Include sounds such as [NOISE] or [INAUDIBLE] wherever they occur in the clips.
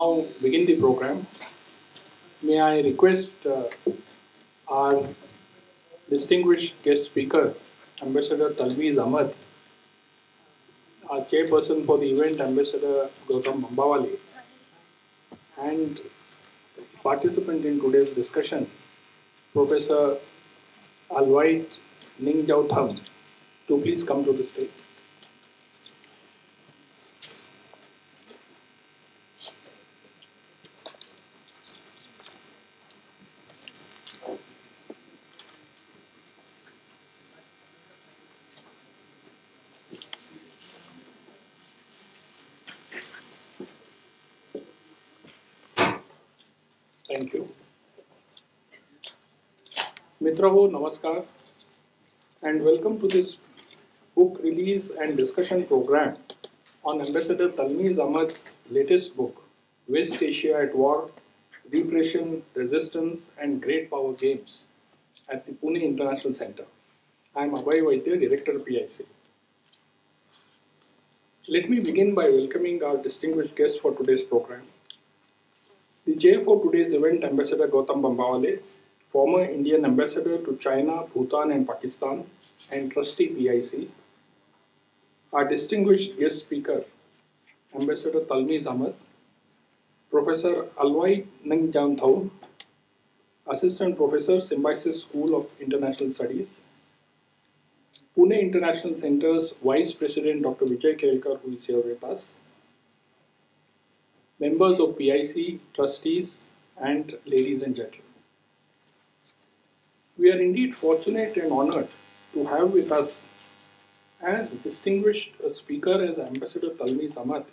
now begin the program. May I request uh, our distinguished guest speaker, Ambassador Talmiz Ahmad, our chairperson for the event, Ambassador Gautam Bambawale, and participant in today's discussion, Professor Alwait Ningjao Tham, to please come to the stage. Thank you. Namaskar, and welcome to this book release and discussion program on Ambassador Talmiz Ahmad's latest book, West Asia at War Repression, Resistance, and Great Power Games at the Pune International Center. I am Abhay Vaidya, Director PIC. Let me begin by welcoming our distinguished guest for today's program. The chair for today's event, Ambassador Gautam Bambawale, former Indian ambassador to China, Bhutan, and Pakistan, and trustee PIC. Our distinguished guest speaker, Ambassador Talmiz Ahmad, Professor Alwai Nangjan Thau, Assistant Professor, Symbiosis School of International Studies, Pune International Center's Vice President, Dr. Vijay Kelkar, who is here with us, members of PIC, trustees, and ladies and gentlemen. We are indeed fortunate and honored to have with us as distinguished a speaker as Ambassador Talmiz Ahmad,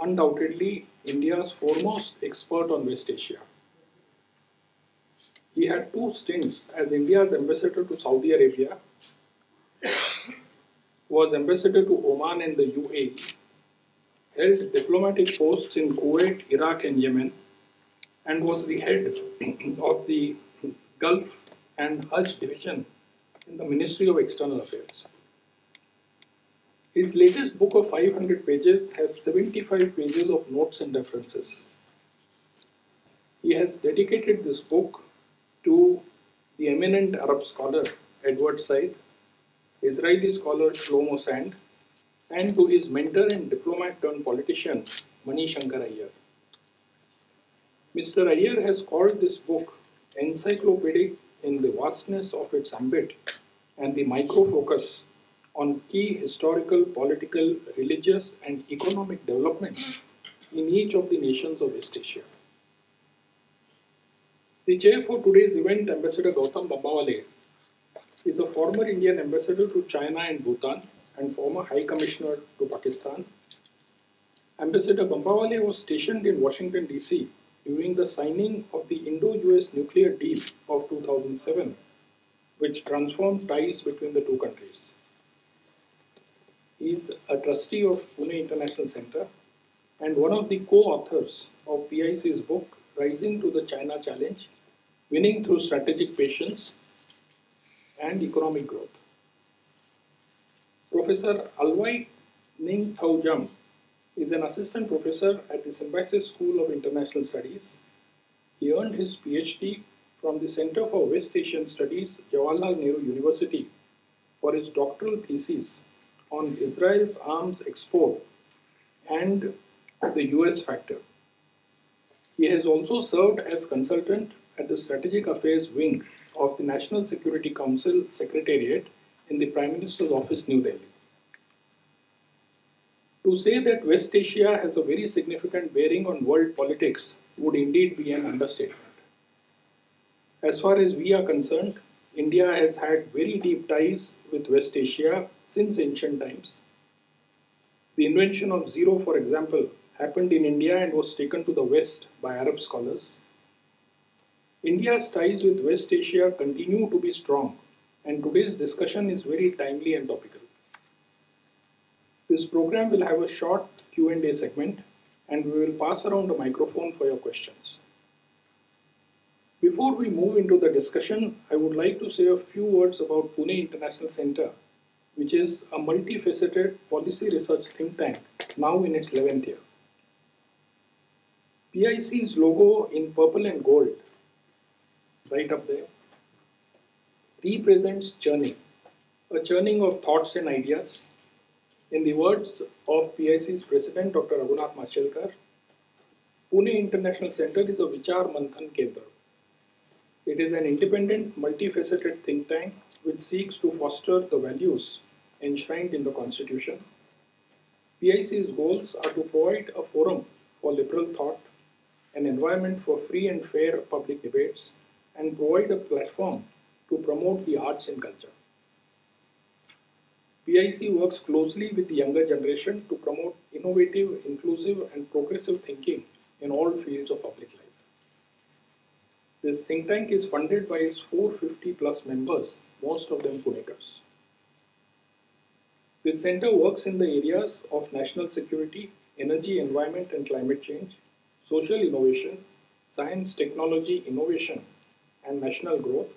undoubtedly India's foremost expert on West Asia. He had two stints as India's ambassador to Saudi Arabia, was ambassador to Oman and the UAE, held diplomatic posts in Kuwait, Iraq, and Yemen, and was the head of the Gulf and Hajj division in the Ministry of External Affairs. His latest book of 500 pages has 75 pages of notes and references. He has dedicated this book to the eminent Arab scholar Edward Said, Israeli scholar Shlomo Sand, and to his mentor and diplomat turned politician, Mani Shankar. Mr. Aiyar has called this book encyclopedic in the vastness of its ambit and the micro focus on key historical, political, religious, and economic developments in each of the nations of East Asia. The chair for today's event, Ambassador Gautam Bambawale, is a former Indian ambassador to China and Bhutan and former High Commissioner to Pakistan. Ambassador Bambawale was stationed in Washington, D.C. during the signing of the Indo US nuclear deal of 2007, which transformed ties between the two countries. He is a trustee of Pune International Center and one of the co authors of PIC's book, Rising to the China Challenge Winning Through Strategic Patience and Economic Growth. Professor Alwai Ning Thau Jam is an assistant professor at the Symbiosis School of International Studies. He earned his PhD from the Center for West Asian Studies, Jawaharlal Nehru University, for his doctoral thesis on Israel's arms export and the US factor. He has also served as consultant at the Strategic Affairs Wing of the National Security Council Secretariat in the Prime Minister's Office, New Delhi. To say that West Asia has a very significant bearing on world politics would indeed be an understatement. As far as we are concerned, India has had very deep ties with West Asia since ancient times. The invention of zero, for example, happened in India and was taken to the West by Arab scholars. India's ties with West Asia continue to be strong, and today's discussion is very timely and topical. This program will have a short Q&A segment, and we will pass around a microphone for your questions. Before we move into the discussion, I would like to say a few words about Pune International Center, which is a multifaceted policy research think tank now in its 11th year. PIC's logo in purple and gold, right up there, represents churning, a churning of thoughts and ideas. In the words of PIC's president, Dr. Raghunath Mashelkar, Pune International Center is a Vichar Manthan Kendra. It is an independent, multifaceted think tank which seeks to foster the values enshrined in the Constitution. PIC's goals are to provide a forum for liberal thought, an environment for free and fair public debates, and provide a platform to promote the arts and culture. PIC works closely with the younger generation to promote innovative, inclusive, and progressive thinking in all fields of public life. This think tank is funded by its 450 plus members, most of them Punekars. This center works in the areas of national security, energy, environment and climate change, social innovation, science, technology, innovation and national growth,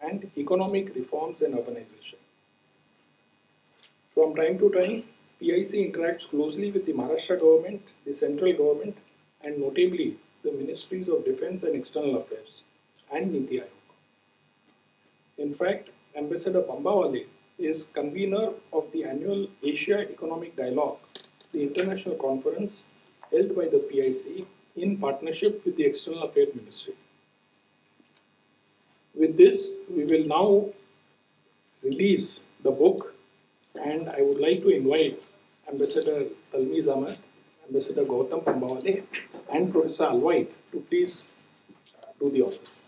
and economic reforms and urbanization. From time to time, PIC interacts closely with the Maharashtra government, the central government, and notably the Ministries of Defense and External Affairs and Niti Aayog. In fact, Ambassador Bambawale is convener of the annual Asia Economic Dialogue, the international conference held by the PIC in partnership with the External Affairs Ministry. With this, we will now release the book and I would like to invite Ambassador Talmiz Ahmad, Ambassador Gautam Bambawale and Professor Alvite to please uh, do the honors.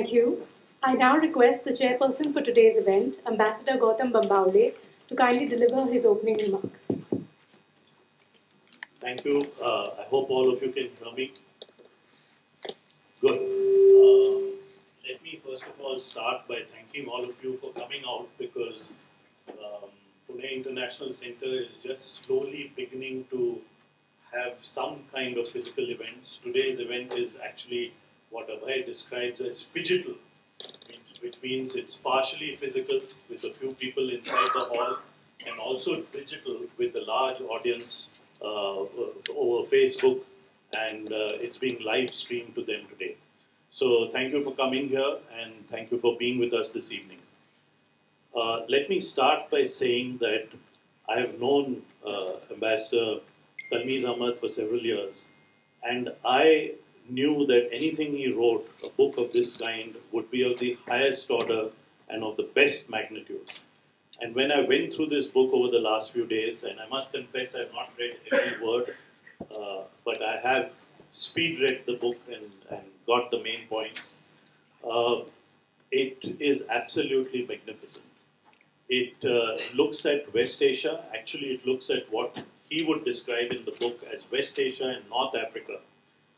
Thank you. I now request the chairperson for today's event, Ambassador Gautam Bambawale, to kindly deliver his opening remarks. Thank you. Uh, I hope all of you can hear me. Good. Um, let me first of all start by thanking all of you for coming out because um, Pune International Center is just slowly beginning to have some kind of physical events. Today's event is actually what Abhay describes as phygital, which means it's partially physical with a few people inside the hall and also digital with a large audience uh, over Facebook and uh, it's being live streamed to them today. So thank you for coming here and thank you for being with us this evening. Uh, let me start by saying that I have known uh, Ambassador Talmiz Ahmad for several years and I knew that anything he wrote, a book of this kind, would be of the highest order and of the best magnitude. And when I went through this book over the last few days, and I must confess I have not read every word, uh, but I have speed read the book and, and got the main points, uh, it is absolutely magnificent. It uh, looks at West Asia, actually, it looks at what he would describe in the book as West Asia and North Africa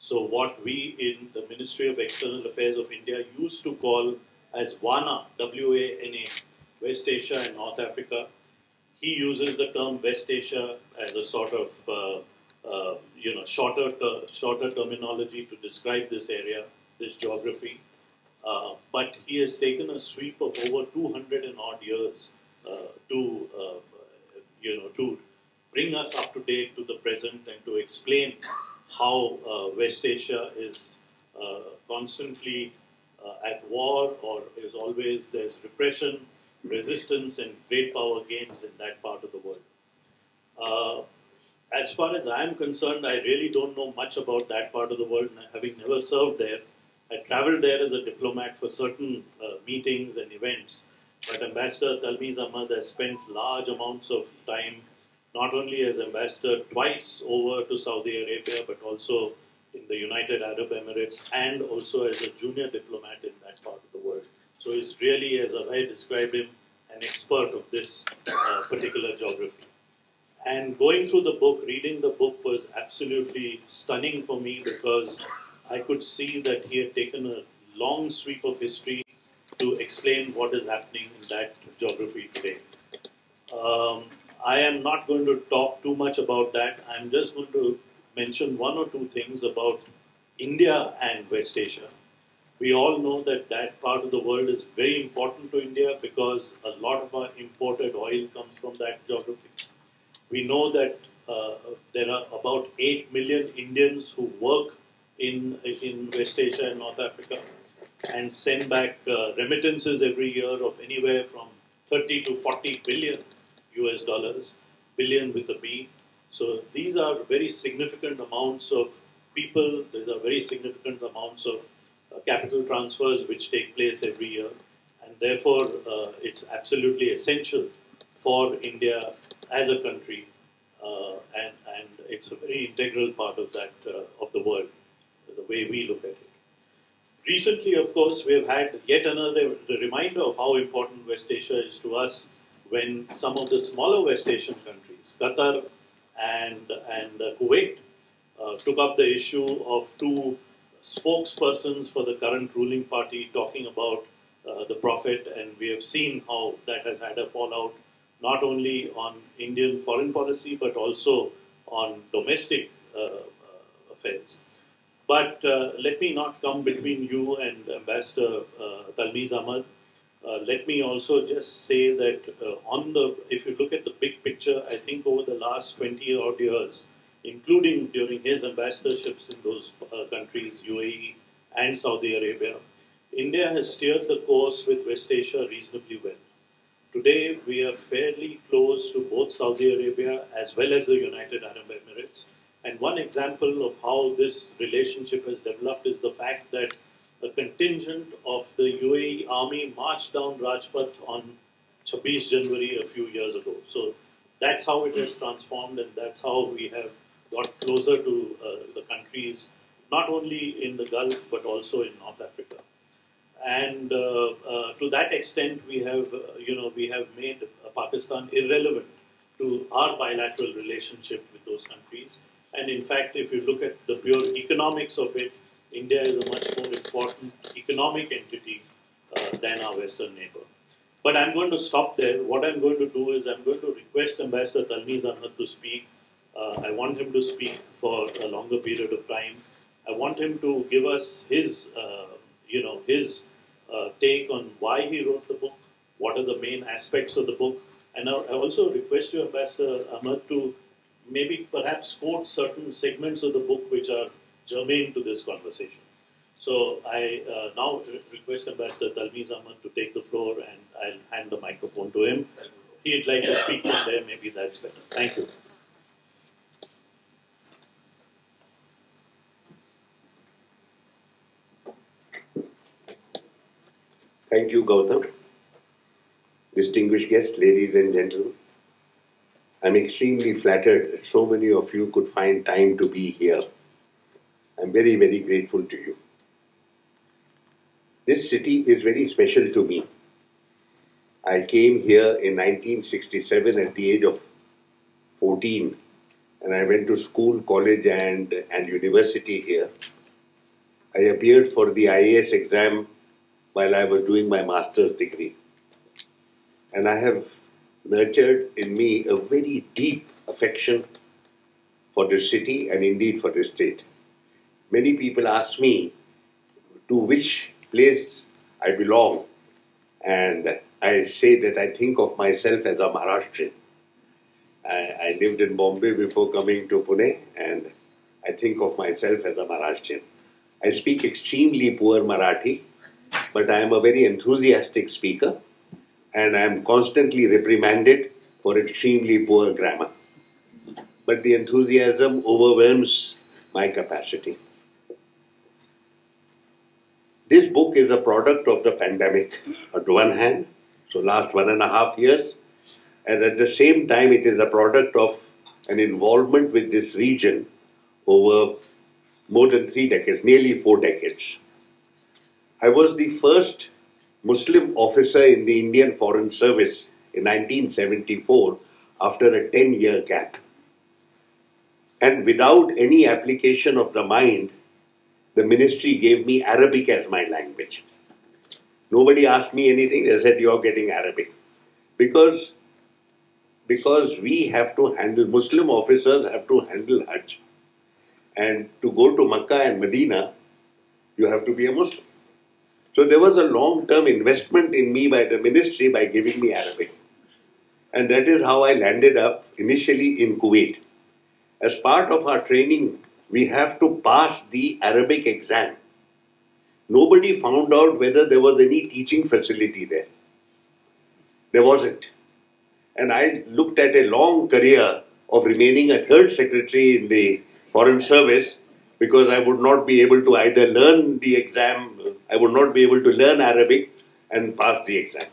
so what we in the Ministry of External Affairs of India used to call as WANA, W-A-N-A, West Asia and North Africa, he uses the term West Asia as a sort of uh, uh, you know shorter ter shorter terminology to describe this area, this geography. Uh, but he has taken a sweep of over 200 and odd years uh, to uh, you know to bring us up to date to the present and to explain how uh, West Asia is uh, constantly uh, at war or is always there's repression, resistance, and great power games in that part of the world. As far as I am concerned, I really don't know much about that part of the world, having never served there. I traveled there as a diplomat for certain uh, meetings and events, but Ambassador Talmiz Ahmad has spent large amounts of time not only as ambassador twice over to Saudi Arabia, but also in the United Arab Emirates and also as a junior diplomat in that part of the world. So he's really, as I described him, an expert of this uh, particular geography. And going through the book, reading the book was absolutely stunning for me because I could see that he had taken a long sweep of history to explain what is happening in that geography today. Um, I am not going to talk too much about that. I'm just going to mention one or two things about India and West Asia. We all know that that part of the world is very important to India because a lot of our imported oil comes from that geography. We know that uh, there are about 8 million Indians who work in, in West Asia and North Africa and send back uh, remittances every year of anywhere from 30 to 40 billion US dollars, billion with a B. So these are very significant amounts of people, these are very significant amounts of uh, capital transfers which take place every year. And therefore, uh, it's absolutely essential for India as a country, uh, and, and it's a very integral part of that, uh, of the world, the way we look at it. Recently, of course, we have had yet another reminder of how important West Asia is to us when some of the smaller West Asian countries, Qatar and, and uh, Kuwait, uh, took up the issue of two spokespersons for the current ruling party talking about uh, the Prophet, and we have seen how that has had a fallout not only on Indian foreign policy but also on domestic uh, uh, affairs. But uh, let me not come between you and Ambassador uh, Talmiz Ahmad. Uh, let me also just say that uh, on the, if you look at the big picture, I think over the last 20 odd years, including during his ambassadorships in those uh, countries, UAE and Saudi Arabia, India has steered the course with West Asia reasonably well. Today, we are fairly close to both Saudi Arabia as well as the United Arab Emirates. And one example of how this relationship has developed is the fact that a contingent of the UAE army marched down Rajpath on 26 January a few years ago. So that's how it has transformed, and that's how we have got closer to uh, the countries, not only in the Gulf but also in North Africa. And uh, uh, to that extent, we have, uh, you know, we have made Pakistan irrelevant to our bilateral relationship with those countries. And in fact, if you look at the pure economics of it, India is a much more important economic entity uh, than our Western neighbor. But I'm going to stop there. What I'm going to do is I'm going to request Ambassador Talmiz Ahmad to speak. Uh, I want him to speak for a longer period of time. I want him to give us his, uh, you know, his uh, take on why he wrote the book, what are the main aspects of the book, and I also request you, Ambassador Ahmad, to maybe perhaps quote certain segments of the book which are germane to this conversation. So I uh, now request Ambassador Talmiz Ahmad to take the floor and I'll hand the microphone to him. He'd like to speak from there, maybe that's better. Thank you. Thank you, Gautam. Distinguished guests, ladies and gentlemen. I'm extremely flattered so many of you could find time to be here. I'm very, very grateful to you. This city is very special to me. I came here in 1967 at the age of 14 and I went to school, college, and, and university here. I appeared for the IAS exam while I was doing my master's degree. And I have nurtured in me a very deep affection for this city and indeed for this state. Many people ask me to which place I belong, and I say that I think of myself as a Maharashtrian. I, I lived in Bombay before coming to Pune, and I think of myself as a Maharashtrian. I speak extremely poor Marathi, but I am a very enthusiastic speaker and I am constantly reprimanded for extremely poor grammar. But the enthusiasm overwhelms my capacity. This book is a product of the pandemic, hmm. on the one hand, so last one and a half years, and at the same time, it is a product of an involvement with this region over more than three decades, nearly four decades. I was the first Muslim officer in the Indian Foreign Service in 1974 after a 10 year gap. And without any application of the mind, the ministry gave me Arabic as my language. Nobody asked me anything, they said, You're getting Arabic. Because, because we have to handle, Muslim officers have to handle Hajj. And to go to Makkah and Medina, you have to be a Muslim. So there was a long term investment in me by the ministry by giving me Arabic. And that is how I landed up initially in Kuwait. As part of our training, we have to pass the Arabic exam. Nobody found out whether there was any teaching facility there. There wasn't. And I looked at a long career of remaining a third secretary in the Foreign Service because I would not be able to either learn the exam, I would not be able to learn Arabic and pass the exam.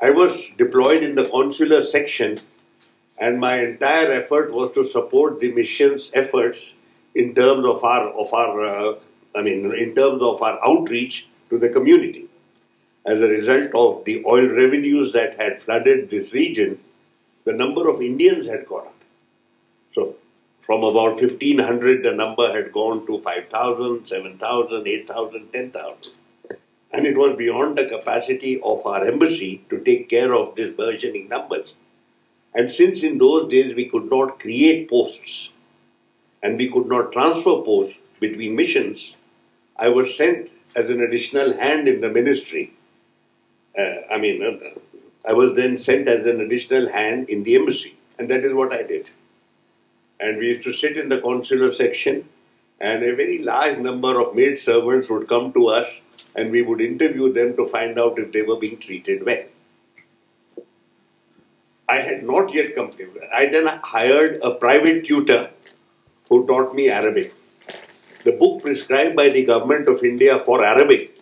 I was deployed in the consular section, and my entire effort was to support the mission's efforts in terms of our of our uh, I mean in terms of our outreach to the community. As a result of the oil revenues that had flooded this region, the number of Indians had gone up. So from about 1500 the number had gone to 5000, 7000, 8000, 10000 and it was beyond the capacity of our embassy to take care of these burgeoning numbers. And since in those days we could not create posts and we could not transfer posts between missions, I was sent as an additional hand in the ministry. Uh, I mean, uh, I was then sent as an additional hand in the embassy, and that is what I did. And we used to sit in the consular section, and a very large number of maid servants would come to us and we would interview them to find out if they were being treated well. I had not yet completed. I then hired a private tutor who taught me Arabic. The book prescribed by the government of India for Arabic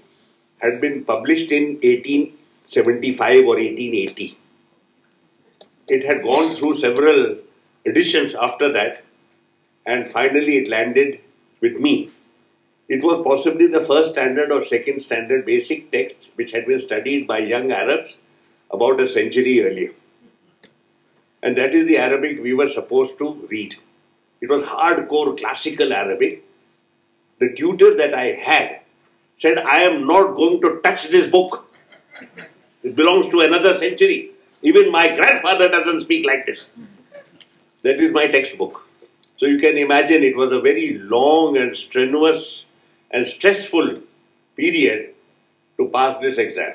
had been published in 1875 or 1880. It had gone through several editions after that, and finally it landed with me it was possibly the first standard or second standard basic text which had been studied by young Arabs about a century earlier. And that is the Arabic we were supposed to read. It was hardcore classical Arabic. The tutor that I had said, I am not going to touch this book. It belongs to another century. Even my grandfather doesn't speak like this. That is my textbook. So you can imagine it was a very long and strenuous and stressful period to pass this exam.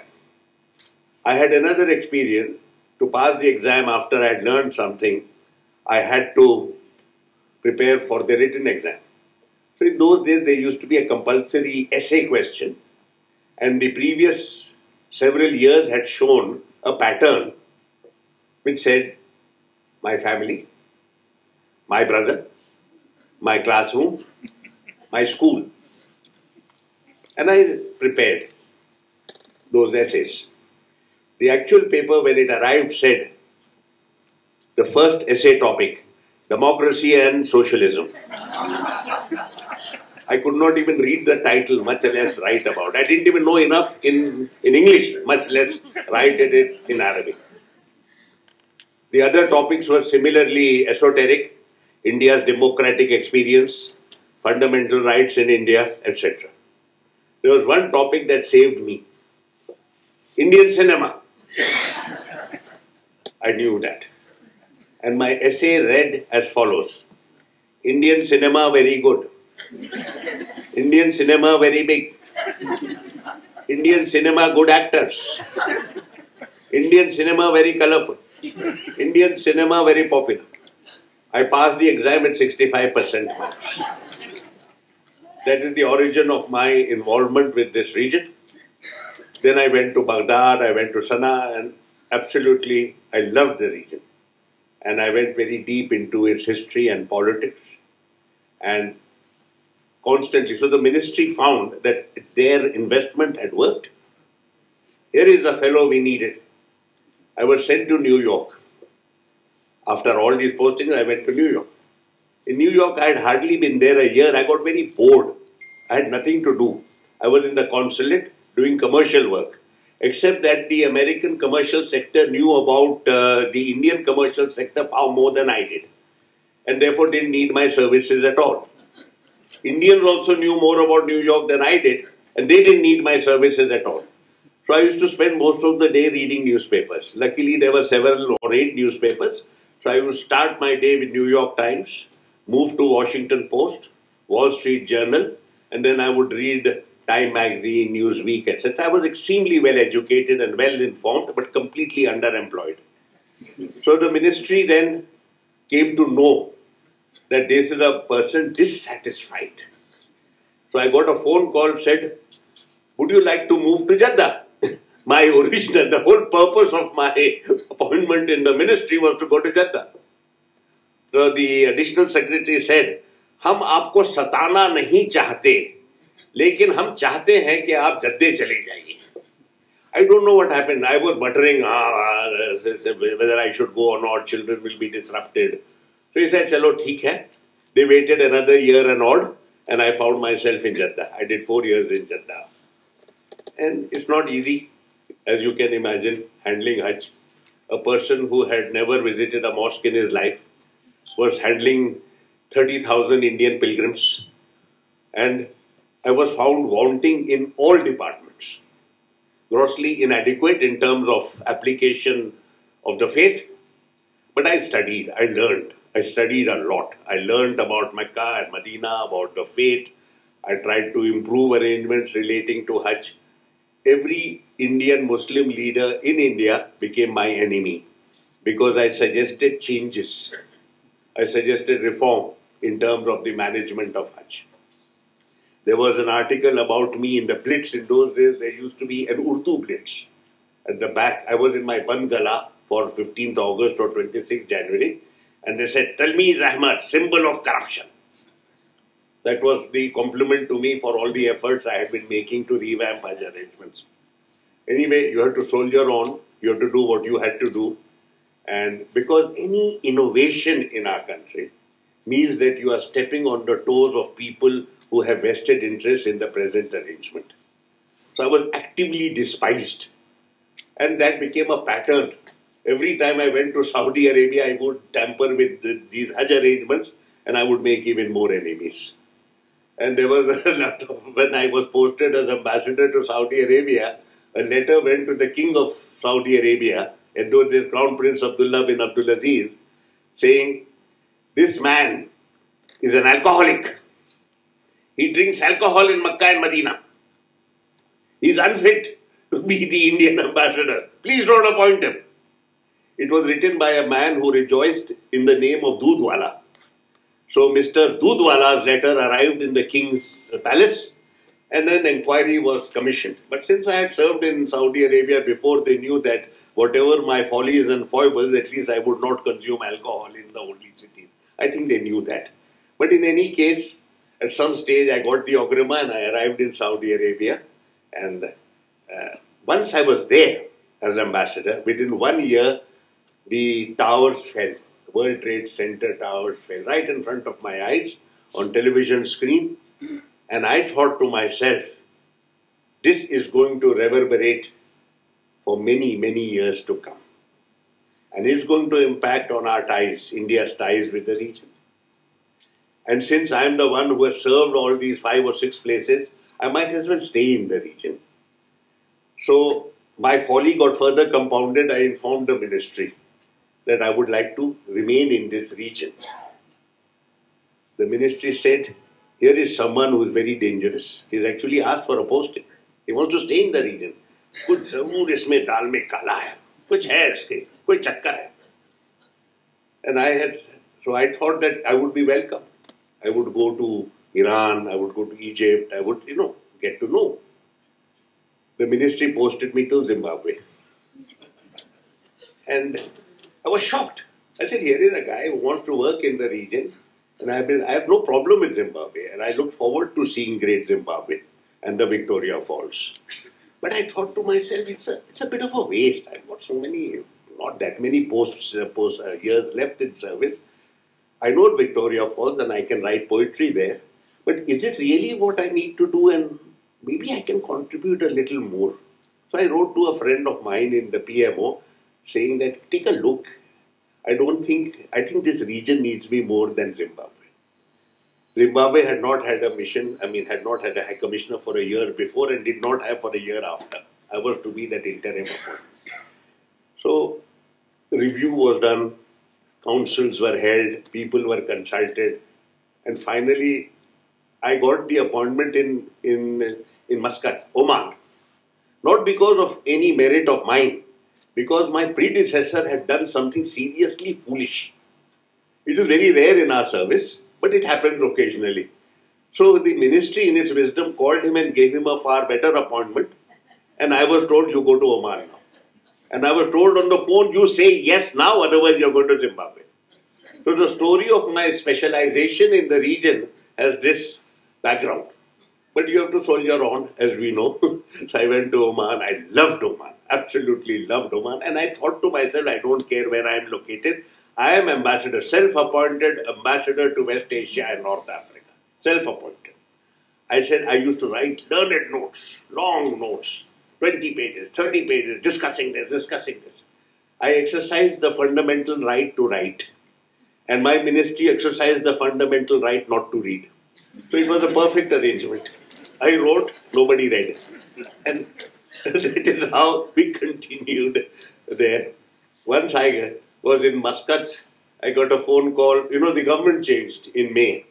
I had another experience. To pass the exam after I had learned something, I had to prepare for the written exam. So in those days, there used to be a compulsory essay question, and the previous several years had shown a pattern which said, my family, my brother, my classroom, my school. And I prepared those essays. The actual paper, when it arrived, said the first essay topic democracy and socialism. I could not even read the title, much less write about. I didn't even know enough in, in English, much less write it in Arabic. The other topics were similarly esoteric India's democratic experience, fundamental rights in India, etc. There was one topic that saved me Indian cinema. I knew that. And my essay read as follows Indian cinema very good. Indian cinema very big. Indian cinema good actors. Indian cinema very colorful. Indian cinema very popular. I passed the exam at 65% marks. That is the origin of my involvement with this region. Then I went to Baghdad, I went to Sana'a, and absolutely I loved the region. And I went very deep into its history and politics. And constantly, so the ministry found that their investment had worked. Here is the fellow we needed. I was sent to New York. After all these postings, I went to New York. In New York, I had hardly been there a year. I got very bored. I had nothing to do. I was in the consulate doing commercial work. except that the American commercial sector knew about uh, the Indian commercial sector far more than I did, and therefore didn't need my services at all. Indians also knew more about New York than I did, and they didn't need my services at all. So I used to spend most of the day reading newspapers. Luckily, there were several or eight newspapers. So I would start my day with New York Times, move to Washington Post, Wall Street Journal, and then I would read Time Magazine, Newsweek, etc. I was extremely well educated and well informed, but completely underemployed. So the ministry then came to know that this is a person dissatisfied. So I got a phone call, said, Would you like to move to Jeddah? [LAUGHS] my original, the whole purpose of my appointment in the ministry was to go to Jeddah. So the additional secretary said, हम आपको सताना नहीं चाहते लेकिन हम चाहते हैं कि आप जद्दे चले जाइए। I don't know what happen I was buttering whether I should go on or children will be disrupted तो इसे चलो, ठीक है. They waited another year and odd and I found myself in Jeddah I did four years in Jeddah and it's not easy as you can imagine handling Hajj a person who had never visited a mosque in his life was handling thirty thousand Indian pilgrims and I was found wanting in all departments, grossly inadequate in terms of application of the faith. But I studied, I learned, I studied a lot. I learned about Mecca and Medina, about the faith. I tried to improve arrangements relating to Hajj every Indian Muslim leader in India became my enemy because I suggested changes. I suggested reform in terms of the management of Hajj. There was an article about me in the Blitz. In those days, there used to be an Urdu Blitz. At the back, I was in my Bangala for 15th August or 26th January, and they said, "Tell Talmiz Ahmad, symbol of corruption. That was the compliment to me for all the efforts I had been making to revamp Hajj arrangements. Anyway, you have to soldier on, you have to do what you had to do. And because any innovation in our country means that you are stepping on the toes of people who have vested interest in the present arrangement. So I was actively despised. And that became a pattern. Every time I went to Saudi Arabia, I would tamper with the, these Hajj arrangements and I would make even more enemies. And there was [LAUGHS] a lot of, when I was posted as ambassador to Saudi Arabia, a letter went to the king of Saudi Arabia, and to this Crown Prince Abdullah bin Abdulaziz, saying, This man is an alcoholic. He drinks alcohol in Makkah and Medina. He is unfit to be the Indian ambassador. Please don't appoint him. It was written by a man who rejoiced in the name of Dudwala. So Mr. Dudwala's letter arrived in the king's palace and an inquiry was commissioned. But since I had served in Saudi Arabia before, they knew that whatever my follies and foibles, at least I would not consume alcohol in the holy cities. I think they knew that. But in any case, at some stage I got the agrément and I arrived in Saudi Arabia. And uh, once I was there as ambassador, within one year, the towers fell. World Trade Center towers fell right in front of my eyes on television screen. And I thought to myself, this is going to reverberate for many, many years to come. And it's going to impact on our ties, India's ties with the region. And since I'm the one who has served all these five or six places, I might as well stay in the region. So my folly got further compounded. I informed the ministry that I would like to remain in this region. The ministry said, Here is someone who is very dangerous. He's actually asked for a posting. He wants to stay in the region. कुछ जरूर इसमें दाल में काला है कुछ है इसके कोई चक्कर है and I had so I thought that I would be welcome. I would go to Iran, I would go to Egypt, I would, you know, get to know. The ministry posted me to Zimbabwe. And I was shocked. I said, here is a guy who wants to work in the region, and I've been, I have no problem with Zimbabwe, and I look forward to seeing great Zimbabwe and the Victoria Falls. But I thought to myself, it's a, it's a bit of a waste. I've got so many, not that many posts, uh, post, uh, years left in service. I know Victoria Falls and I can write poetry there. But is it really what I need to do? And maybe I can contribute a little more. So I wrote to a friend of mine in the PMO saying that take a look. I don't think, I think this region needs me more than Zimbabwe. Zimbabwe had not had a mission, I mean, had not had a high commissioner for a year before and did not have for a year after. I was to be that interim. So, review was done, councils were held, people were consulted, and finally, I got the appointment in, in, in Muscat, Oman. Not because of any merit of mine, because my predecessor had done something seriously foolish. It is very rare in our service, but it happens occasionally. So the ministry, in its wisdom, called him and gave him a far better appointment. And I was told, you go to Oman now. And I was told on the phone, you say yes now, otherwise you're going to Zimbabwe. So the story of my specialization in the region has this background. But you have to soldier on, as we know. [LAUGHS] so I went to Oman. I loved Oman, absolutely loved Oman. And I thought to myself, I don't care where I am located. I am ambassador, self-appointed ambassador to West Asia and North Africa. Self-appointed. I said I used to write learned notes, long notes, 20 pages, 30 pages, discussing this, discussing this. I exercised the fundamental right to write. And my ministry exercised the fundamental right not to read. So it was a perfect arrangement. I wrote, nobody read. And [LAUGHS] that is how we continued there. Once I was in Muscat, I got a phone call. You know, the government changed in May.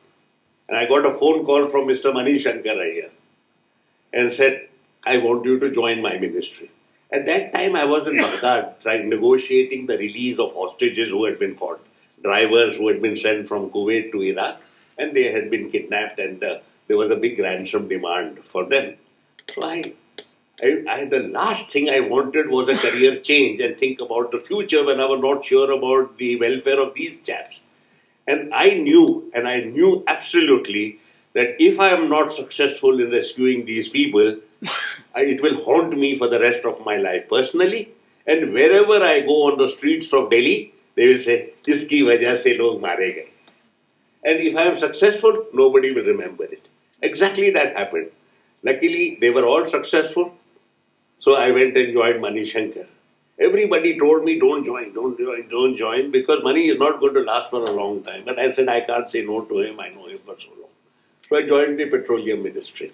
And I got a phone call from Mr. Mani Shankar and said, I want you to join my ministry. At that time, I was in Baghdad trying negotiating the release of hostages who had been caught, drivers who had been sent from Kuwait to Iraq, and they had been kidnapped, and uh, there was a big ransom demand for them. So I, I, I, the last thing I wanted was a career change and think about the future when I was not sure about the welfare of these chaps. And I knew, and I knew absolutely that if I am not successful in rescuing these people, it will haunt me for the rest of my life personally. And wherever I go on the streets of Delhi, they will say, "Iski wajah se log mare gaye." And if I am successful, nobody will remember it. Exactly that happened. Luckily, they were all successful. So I went and joined Mani Shankar. Everybody told me, don't join, don't join, don't join, because Mani is not going to last for a long time. But I said, I can't say no to him, I know him for so long. So I joined the petroleum ministry.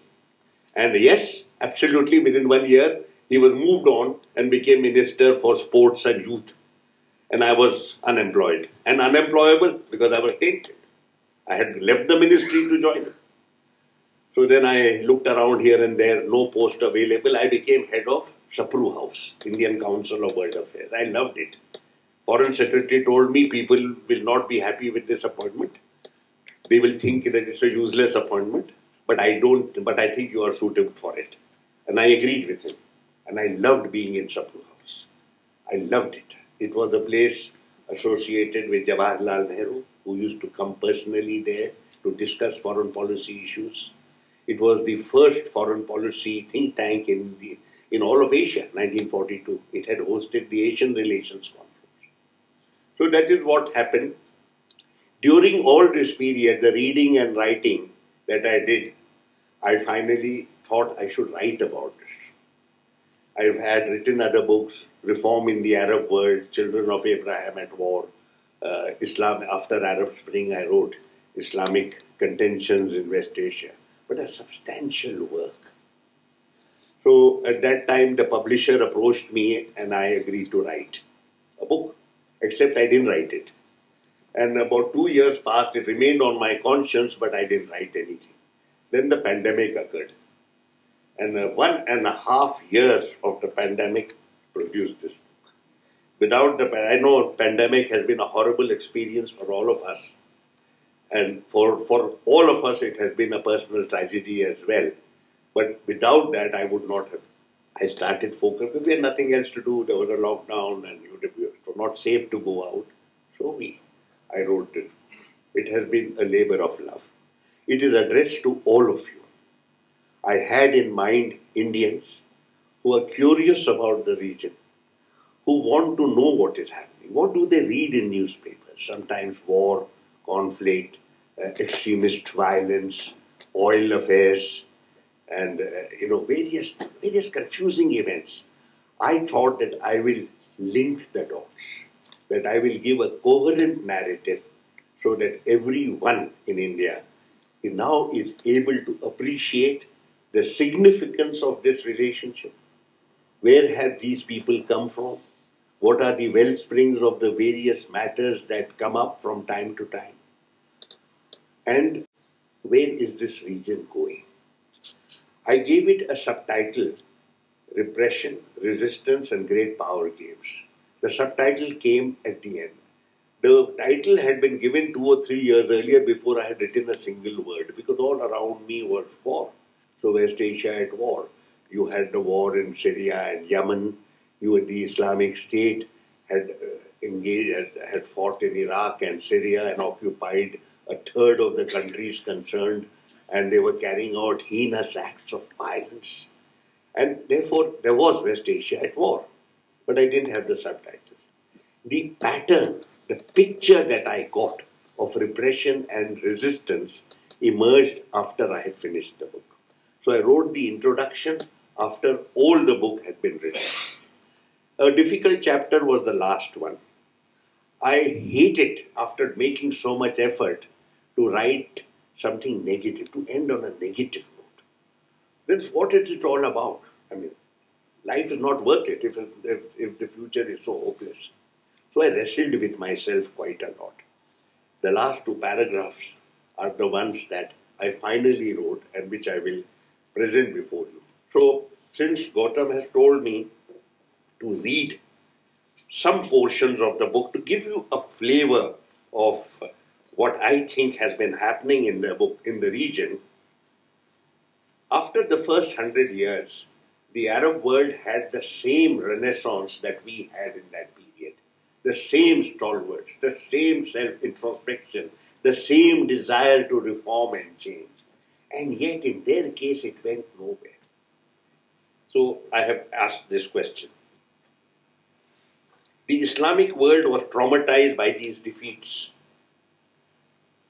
And yes, absolutely within one year, he was moved on and became Minister for Sports and Youth. And I was unemployed and unemployable because I was tainted. I had left the ministry to join. So then I looked around here and there, no post available. I became head of Sapru House, Indian Council of World Affairs. I loved it. Foreign Secretary told me people will not be happy with this appointment. They will think that it's a useless appointment, but I don't, but I think you are suitable for it. And I agreed with him. And I loved being in Sapru House. I loved it. It was a place associated with Jawaharlal Nehru, who used to come personally there to discuss foreign policy issues. It was the first foreign policy think tank in the in all of Asia, 1942. It had hosted the Asian Relations Conference. So that is what happened. During all this period, the reading and writing that I did, I finally thought I should write about this. I've had written other books, Reform in the Arab World, Children of Abraham at War, uh, Islam after Arab Spring, I wrote Islamic Contentions in West Asia, but a substantial work. So at that time, the publisher approached me and I agreed to write a book, except I didn't write it. And about two years passed, it remained on my conscience, but I didn't write anything. Then the pandemic occurred. And one and a half years of the pandemic produced this book. Without the, I know pandemic has been a horrible experience for all of us. And for, for all of us, it has been a personal tragedy as well. But without that, I would not have. I started focusing. We had nothing else to do. There was a lockdown, and it was not safe to go out. So we, I wrote it. It has been a labor of love. It is addressed to all of you. I had in mind Indians who are curious about the region, who want to know what is happening. What do they read in newspapers? Sometimes war, conflict, uh, extremist violence, oil affairs, and uh, you know various various confusing events. I thought that I will link the dots, that I will give a coherent narrative so that everyone in India now is able to appreciate the significance of this relationship. Where have these people come from? What are the well springs of the various matters that come up from time to time? And where is this region going? I gave it a subtitle Repression, Resistance, and Great Power Games. The subtitle came at the end. The title had been given two or three years earlier before I had written a single word because all around me was war. So, West Asia at war. You had the war in Syria and Yemen. You had the Islamic State had uh, engaged, had fought in Iraq and Syria and occupied a third of the countries concerned, and they were carrying out heinous acts of violence. And therefore, there was West Asia at war. But I didn't have the subtitles. The pattern the picture that I got of repression and resistance emerged after I had finished the book. So I wrote the introduction after all the book had been written. A difficult chapter was the last one. I hated, after making so much effort, to write something negative, to end on a negative note. That's what is it all about. I mean, life is not worth it if, if, if the future is so hopeless. So I wrestled with myself quite a lot. The last two paragraphs are the ones that I finally wrote and which I will present before you. So, since Gautam has told me to read some portions of the book to give you a flavor of what I think has been happening in the book in the region, after the first hundred years, the Arab world had the same renaissance that we had in that period. the same stalwarts, the same self introspection, the same desire to reform and change. And yet, in their case, it went nowhere. So, I have asked this question. The Islamic world was traumatized by these defeats.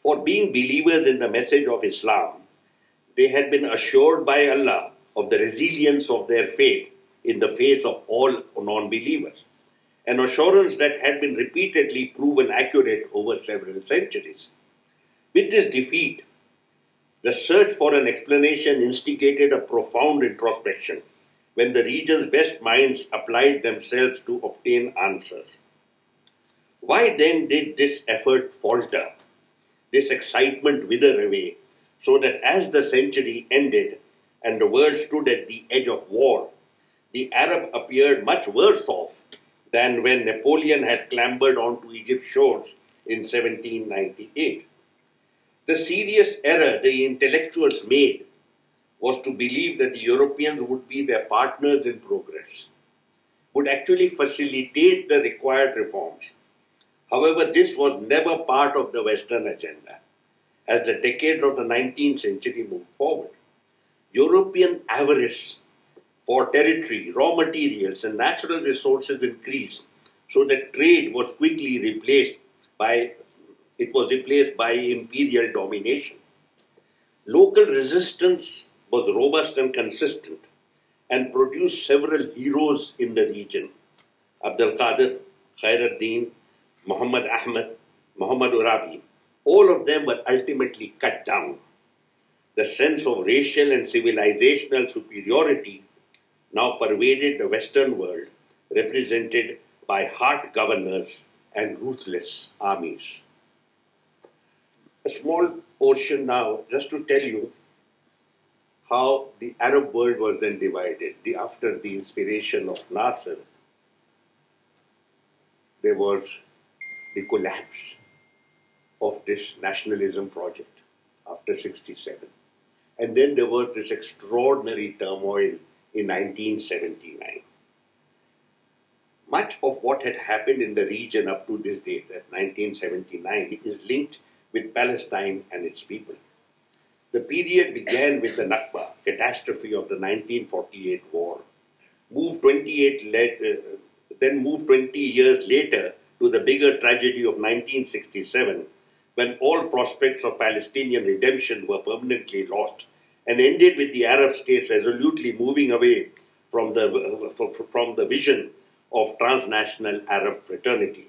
For being believers in the message of Islam, they had been assured by Allah of the resilience of their faith in the face of all non believers an assurance that had been repeatedly proven accurate over several centuries. With this defeat, the search for an explanation instigated a profound introspection when the region's best minds applied themselves to obtain answers. Why then did this effort falter, this excitement wither away, so that as the century ended and the world stood at the edge of war, the Arab appeared much worse off than when Napoleon had clambered onto Egypt's shores in 1798. The serious error the intellectuals made was to believe that the Europeans would be their partners in progress, would actually facilitate the required reforms. However, this was never part of the Western agenda as the decades of the 19th century moved forward. European avarice for territory, raw materials, and natural resources increased, so that trade was quickly replaced by it was replaced by imperial domination. Local resistance was robust and consistent and produced several heroes in the region. Abdul Qadir, Khairuddin, Muhammad Ahmad, Muhammad Urabi, all of them were ultimately cut down. The sense of racial and civilizational superiority now pervaded the Western world, represented by hard governors and ruthless armies. A small portion now, just to tell you how the Arab world was then divided. The, after the inspiration of Nasser, there was the collapse of this nationalism project after 67. And then there was this extraordinary turmoil in 1979. Much of what had happened in the region up to this date, that 1979, is linked with Palestine and its people. The period began with the Nakba, catastrophe of the 1948 war, moved 28 later, uh, then moved 20 years later to the bigger tragedy of 1967, when all prospects of Palestinian redemption were permanently lost and ended with the Arab states resolutely moving away from the, uh, from the vision of transnational Arab fraternity.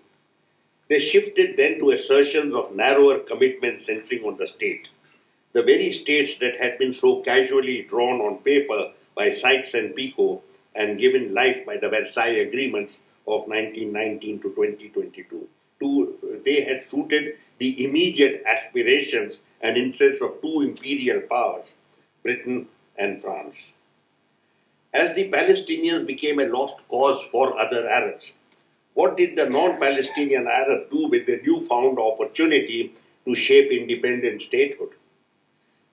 They shifted then to assertions of narrower commitment centering on the state. The very states that had been so casually drawn on paper by Sykes and Picot and given life by the Versailles Agreements of 1919 to 2022. Two, they had suited the immediate aspirations and interests of two imperial powers, Britain and France. As the Palestinians became a lost cause for other Arabs, what did the non Palestinian Arab do with the newfound opportunity to shape independent statehood?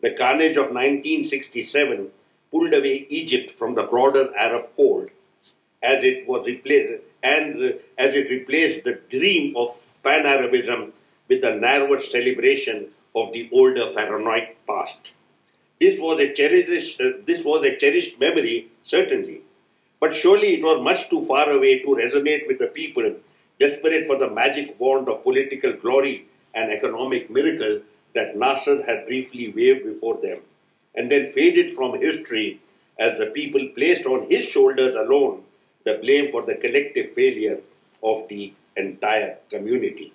The carnage of 1967 pulled away Egypt from the broader Arab fold as it was replaced and as it replaced the dream of pan-Arabism with the narrower celebration of the older pharaonic past. This was a cherished, uh, this was a cherished memory, certainly, but surely it was much too far away to resonate with the people desperate for the magic wand of political glory and economic miracle that Nasser had briefly waved before them and then faded from history as the people placed on his shoulders alone the blame for the collective failure of the entire community.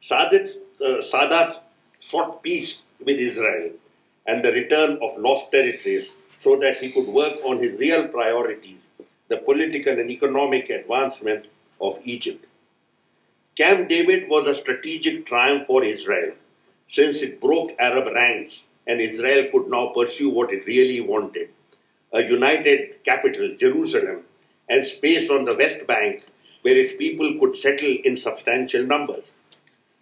Sadat, uh, Sadat sought peace with Israel and the return of lost territories so that he could work on his real priorities, the political and economic advancement of Egypt. Camp David was a strategic triumph for Israel since it broke Arab ranks and Israel could now pursue what it really wanted a united capital, Jerusalem, and space on the West Bank where its people could settle in substantial numbers.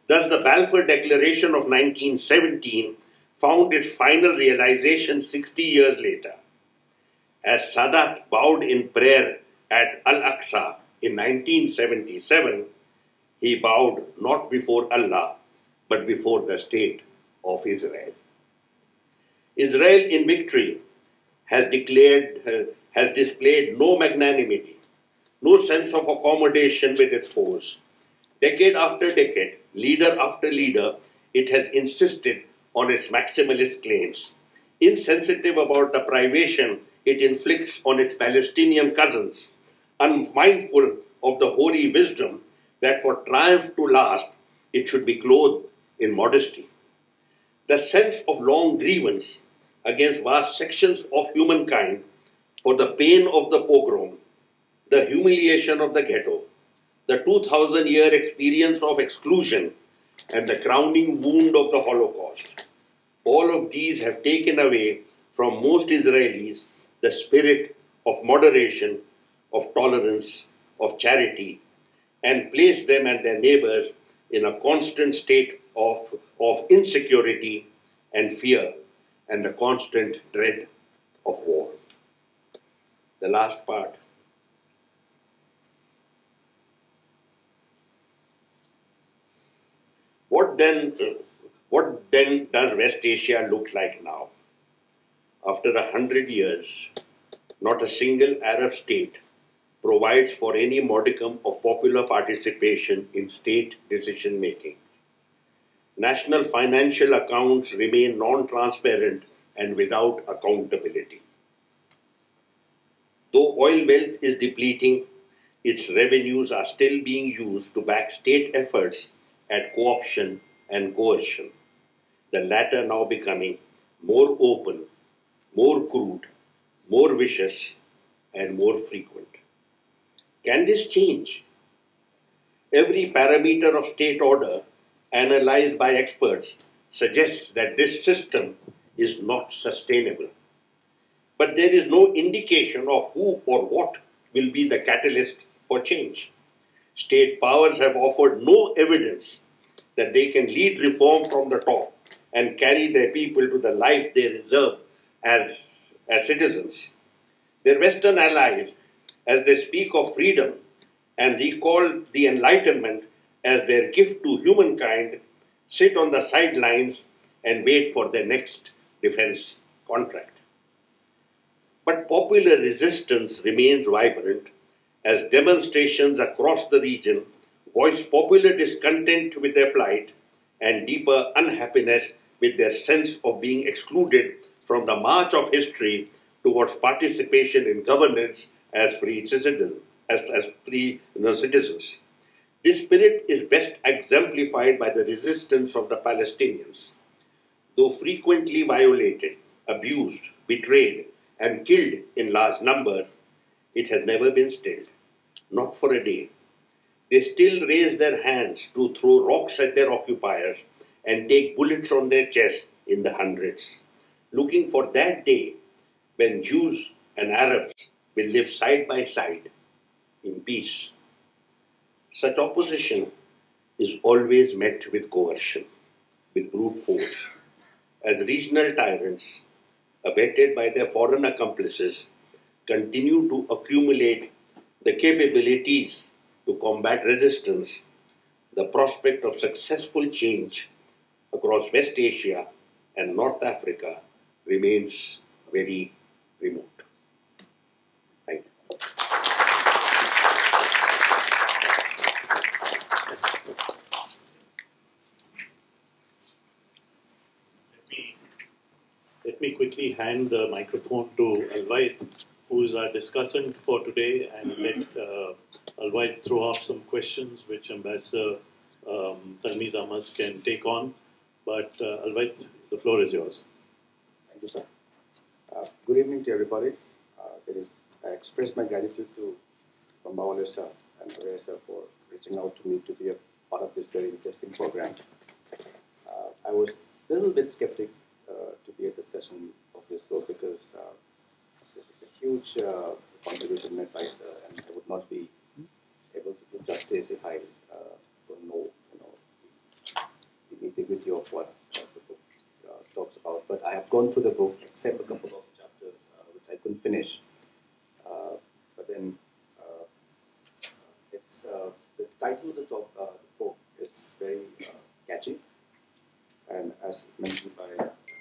Thus, the Balfour Declaration of 1917 found its final realization 60 years later. As Sadat bowed in prayer at Al Aqsa in 1977, he bowed not before Allah, but before the state of Israel. Israel in victory has declared, has displayed no magnanimity, no sense of accommodation with its foes. Decade after decade, leader after leader, it has insisted on its maximalist claims, insensitive about the privation it inflicts on its Palestinian cousins, unmindful of the hoary wisdom that for triumph to last, it should be clothed in modesty. The sense of long grievance against vast sections of humankind for the pain of the pogrom, the humiliation of the ghetto, the 2000 year experience of exclusion, and the crowning wound of the Holocaust. All of these have taken away from most Israelis the spirit of moderation, of tolerance, of charity, and placed them and their neighbors in a constant state of, of insecurity and fear and the constant dread of war. The last part. What then, what then does West Asia look like now? After a hundred years, not a single Arab state provides for any modicum of popular participation in state decision making. National financial accounts remain non transparent and without accountability. Though oil wealth is depleting, its revenues are still being used to back state efforts at co option and coercion, the latter now becoming more open, more crude, more vicious, and more frequent. Can this change? Every parameter of state order analyzed by experts suggests that this system is not sustainable. But there is no indication of who or what will be the catalyst for change. State powers have offered no evidence that they can lead reform from the top and carry their people to the life they deserve as, as citizens. Their Western allies, as they speak of freedom and recall the Enlightenment as their gift to humankind, sit on the sidelines and wait for their next defense contract. But popular resistance remains vibrant as demonstrations across the region voice popular discontent with their plight and deeper unhappiness with their sense of being excluded from the march of history towards participation in governance as free citizens. As, as free citizens. This spirit is best exemplified by the resistance of the Palestinians. Though frequently violated, abused, betrayed, and killed in large numbers, it has never been stilled, not for a day. They still raise their hands to throw rocks at their occupiers and take bullets on their chests in the hundreds, looking for that day when Jews and Arabs will live side by side in peace. Such opposition is always met with coercion, with brute force, as regional tyrants, abetted by their foreign accomplices, continue to accumulate the capabilities to combat resistance, the prospect of successful change across West Asia and North Africa remains very remote. Thank you. Let me, let me quickly hand the microphone to Alvite, who is our discussant for today, and let uh, Alvite throw up some questions which Ambassador um, Talmiz Ahmad can take on. But uh, Alvite, the floor is yours. Sir. Uh, good evening to everybody. Uh, there is, I express my gratitude to Bambawale sir and sir for reaching out to me to be a part of this very interesting program. Uh, I was a little bit skeptic uh, to be a discussion of this book because uh, this is a huge uh, contribution made by sir, and I would not be able to do justice if I don't know, you know, the nitty-gritty of what uh, the book uh, talks about. But I have gone through the book, except a couple of chapters uh, which I couldn't finish. Uh, but then uh, it's uh, the title of the, top, uh, the book is very catchy, and as mentioned by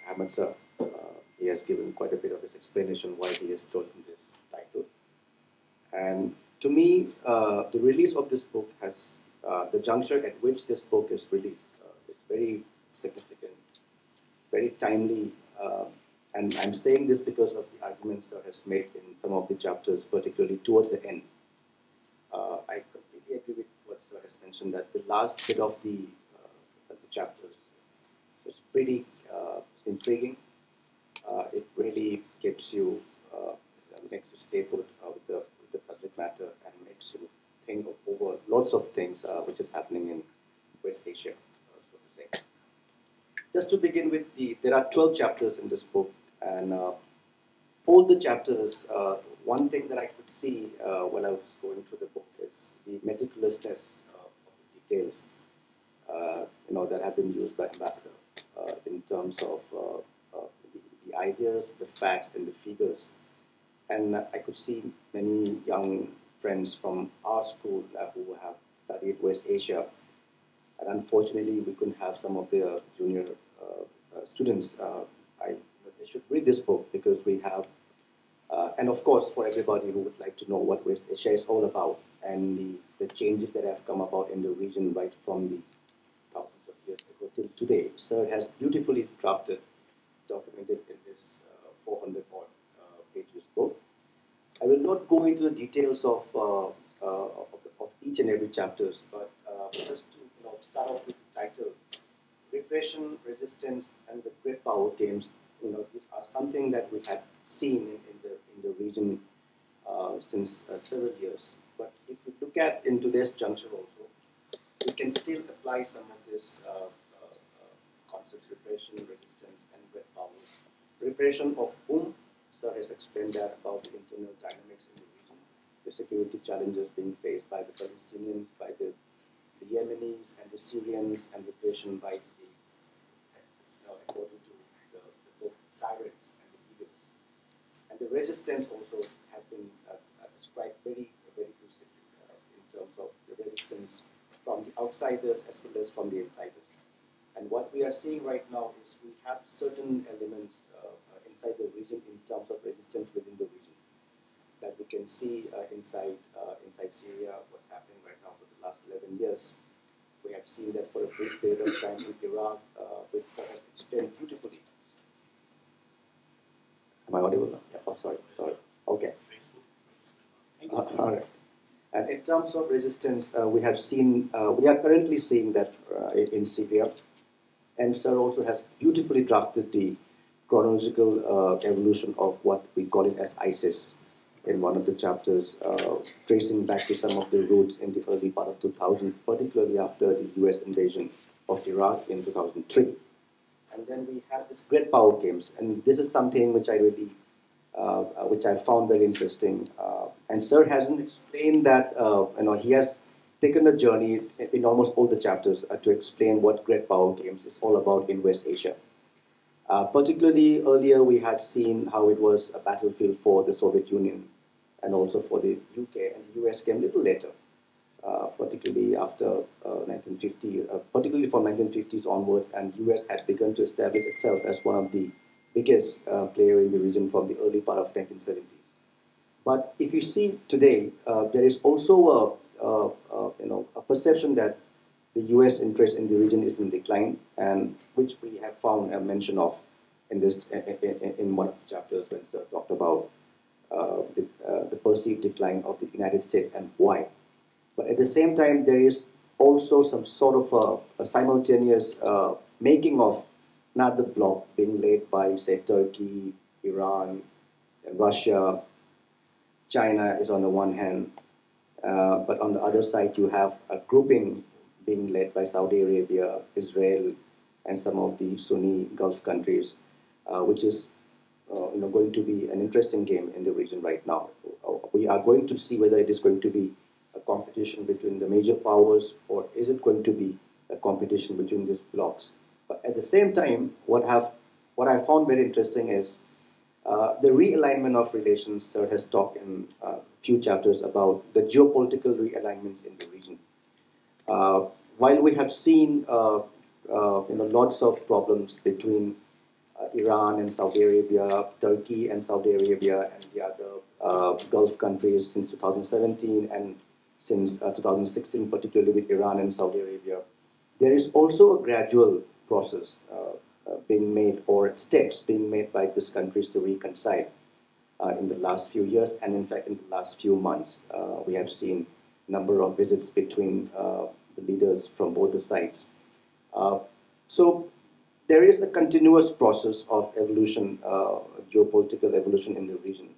Ahmad sir, he has given quite a bit of his explanation why he has chosen this title. And to me, the release of this book has the juncture at which this book is released uh, is very significant, very timely. Uh, and I'm saying this because of the arguments Sir has made in some of the chapters, particularly towards the end. Uh, I completely agree with what Sir has mentioned that the last bit of the, uh, of the chapters is pretty uh, intriguing. Uh, it really keeps you makes you stay put with, the, with the subject matter and makes you think over lots of things which is happening in West Asia, uh, so to say. Just to begin with, the there are 12 chapters in this book, and uh, all the chapters, uh, one thing that I could see uh, when I was going through the book is the meticulousness of the details, uh, you know, that have been used by Ambassador uh, in terms of uh, the, the ideas, the facts, and the figures. And I could see many young friends from our school who have studied West Asia. And unfortunately, we couldn't have some of the junior uh, uh, students. Uh, I, they should read this book because we have, and of course, for everybody who would like to know what West Asia is all about and the, the changes that have come about in the region right from the thousands of years ago till today. Sir has beautifully drafted, documented in this uh, 400 odd pages book. I will not go into the details of, uh, uh, of, the, of each and every chapters, but uh, just start off with the title, repression, resistance, and the great power games. You know, these are something that we have seen in, in the in the region uh, since uh, several years. But if we look at in today's juncture also, we can still apply some of this uh, uh, uh, concepts: repression, resistance, and great powers. Repression of whom Sir has explained that about the internal dynamics in the region, the security challenges being faced by the Palestinians, by the, the Yemenis and the Syrians, and repression by the, you know, according to the, the book, tyrants and the eagles. And the resistance also has been uh, uh, described very, very lucidly uh, in terms of the resistance from the outsiders as well as from the insiders. And what we are seeing right now is we have certain elements uh, uh, inside the region in terms of resistance within the region that we can see uh, inside uh, inside Syria, what's happening right now for the last 11 years. We have seen that for a brief period of time in Iraq, uh, which has explained beautifully. Am I audible now? Yeah. Oh, sorry, sorry. Okay. Facebook. Uh, all right. And in terms of resistance, uh, we have seen, uh, we are currently seeing that uh, in, in Syria. And Sir also has beautifully drafted the chronological uh, evolution of what we call it as ISIS in one of the chapters, uh, tracing back to some of the roots in the early part of 2000s, particularly after the US invasion of Iraq in 2003. And then we have this great power games, and this is something which I really uh, which I found very interesting. Uh, and Sir hasn't explained that, uh, you know, he has taken a journey in, in almost all the chapters uh, to explain what Great Power Games is all about in West Asia. Uh, particularly earlier, we had seen how it was a battlefield for the Soviet Union and also for the UK, and the US came a little later. Uh, particularly after 1950, particularly from 1950s onwards, and the US had begun to establish itself as one of the biggest uh, player in the region from the early part of 1970s. But if you see today, uh, there is also a, a, a, you know, a perception that the U.S. interest in the region is in decline, and which we have found a mention of in this in, one of the chapters when Sir talked about uh, the, uh, the perceived decline of the United States and why. But at the same time, there is also some sort of a, a simultaneous uh, making of another bloc being led by, say, Turkey, Iran, and Russia. China is on the one hand, uh, but on the other side, you have a grouping being led by Saudi Arabia, Israel, and some of the Sunni Gulf countries, uh, which is uh, you know, going to be an interesting game in the region right now. Uh, we are going to see whether it is going to be a competition between the major powers or is it going to be a competition between these blocs. But at the same time, what have what I found very interesting is uh, the realignment of relations. Sir has talked in a uh, few chapters about the geopolitical realignments in the region. Uh, while we have seen uh, uh you know lots of problems between uh, Iran and Saudi Arabia, Turkey and Saudi Arabia, and the other Gulf countries since 2017 and since 2016, particularly with Iran and Saudi Arabia, there is also a gradual process uh, uh, being made or steps being made by these countries to reconcile uh, in the last few years and in fact in the last few months. We have seen number of visits between the leaders from both the sides. so there is a continuous process of evolution, uh, geopolitical evolution in the region.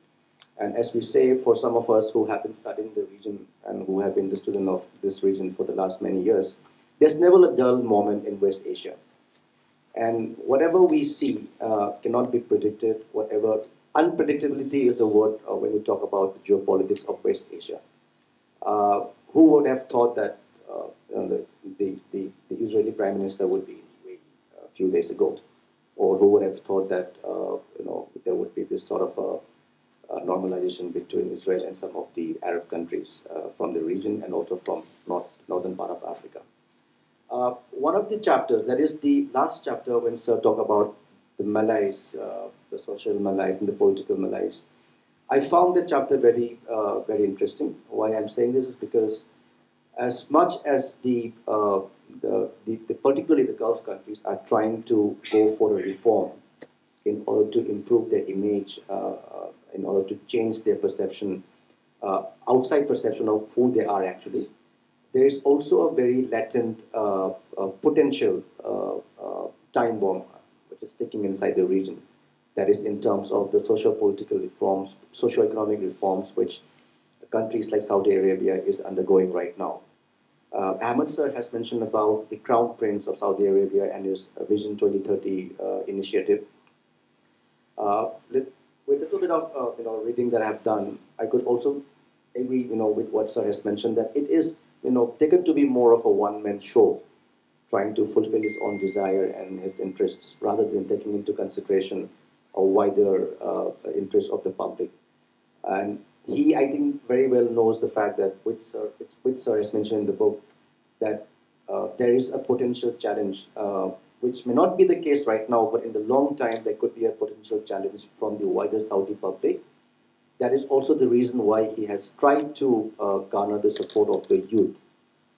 And as we say, for some of us who have been studying the region and who have been the student of this region for the last many years, there's never a dull moment in West Asia. And whatever we see uh, cannot be predicted. Whatever unpredictability is the word uh, when we talk about the geopolitics of West Asia. Uh, who would have thought that uh, the, the, the, the, Israeli prime minister would be a few days ago, or who would have thought that uh, you know there would be this sort of a, a, normalization between Israel and some of the Arab countries uh, from the region and also from north, northern part of Africa. Uh, one of the chapters, that is the last chapter when Sir talk about the malaise, uh, the social malaise and the political malaise. I found the chapter very, uh, very interesting. Why I'm saying this is because as much as the, uh, the, the, the, particularly the Gulf countries are trying to go for a reform in order to improve their image, uh, in order to change their perception, outside perception of who they are actually, there is also a very latent uh, uh, potential uh, uh, time bomb which is ticking inside the region. That is in terms of the social political reforms, socio-economic reforms, which countries like Saudi Arabia is undergoing right now. Uh, Ahmad Sir has mentioned about the Crown Prince of Saudi Arabia and his Vision 2030 uh, initiative. Uh, with a little bit of you know reading that I have done, I could also agree you know with what Sir has mentioned that it is you know, taken to be more of a one-man show, trying to fulfill his own desire and his interests, rather than taking into consideration a wider uh, interest of the public. And he, I think, very well knows the fact that, which Sir, which Sir has mentioned in the book, that uh, there is a potential challenge, uh, which may not be the case right now, but in the long time, there could be a potential challenge from the wider Saudi public that is also the reason why he has tried to uh, garner the support of the youth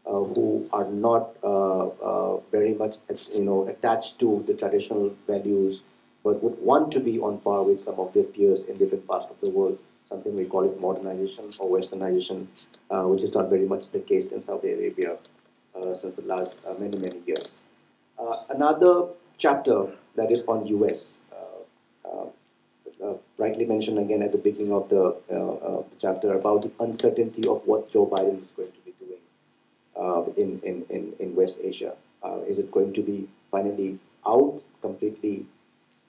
uh, who are not uh, uh, very much you know attached to the traditional values but would want to be on par with some of their peers in different parts of the world. Something we call it modernization or westernization, uh, which is not very much the case in Saudi Arabia uh, since the last uh, many, many years. Uh, another chapter that is on US, rightly mentioned again at the beginning of the, the, chapter about the uncertainty of what Joe Biden is going to be doing in, in, in, in West Asia. is it going to be finally out completely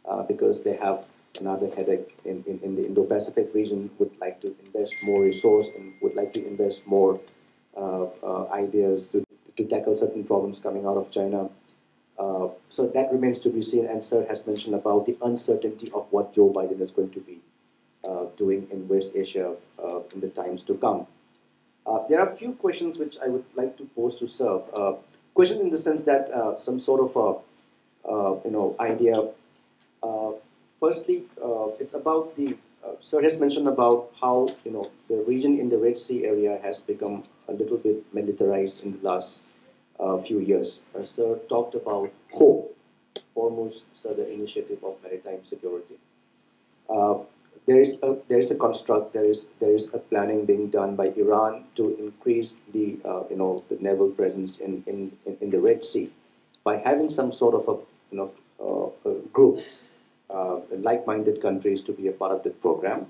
uh, because they have another headache in, in, in the Indo-Pacific region, would like to invest more resource and would like to invest more uh, uh, ideas to, to tackle certain problems coming out of China. Uh, so that remains to be seen. And Sir has mentioned about the uncertainty of what Joe Biden is going to be uh, doing in West Asia uh, in the times to come. there are a few questions which I would like to pose to Sir. question in the sense that some sort of a you know idea uh, firstly, uh, it's about the, uh, Sir has mentioned about how, you know, the region in the Red Sea area has become a little bit militarized in the last few years. Sir talked about HOPE, Sir, the Initiative of Maritime Security. there is a there is a construct there is there is a planning being done by Iran to increase the uh, you know the naval presence in, in, in the Red Sea by having some sort of a you know uh, a group uh, like-minded countries to be a part of the program.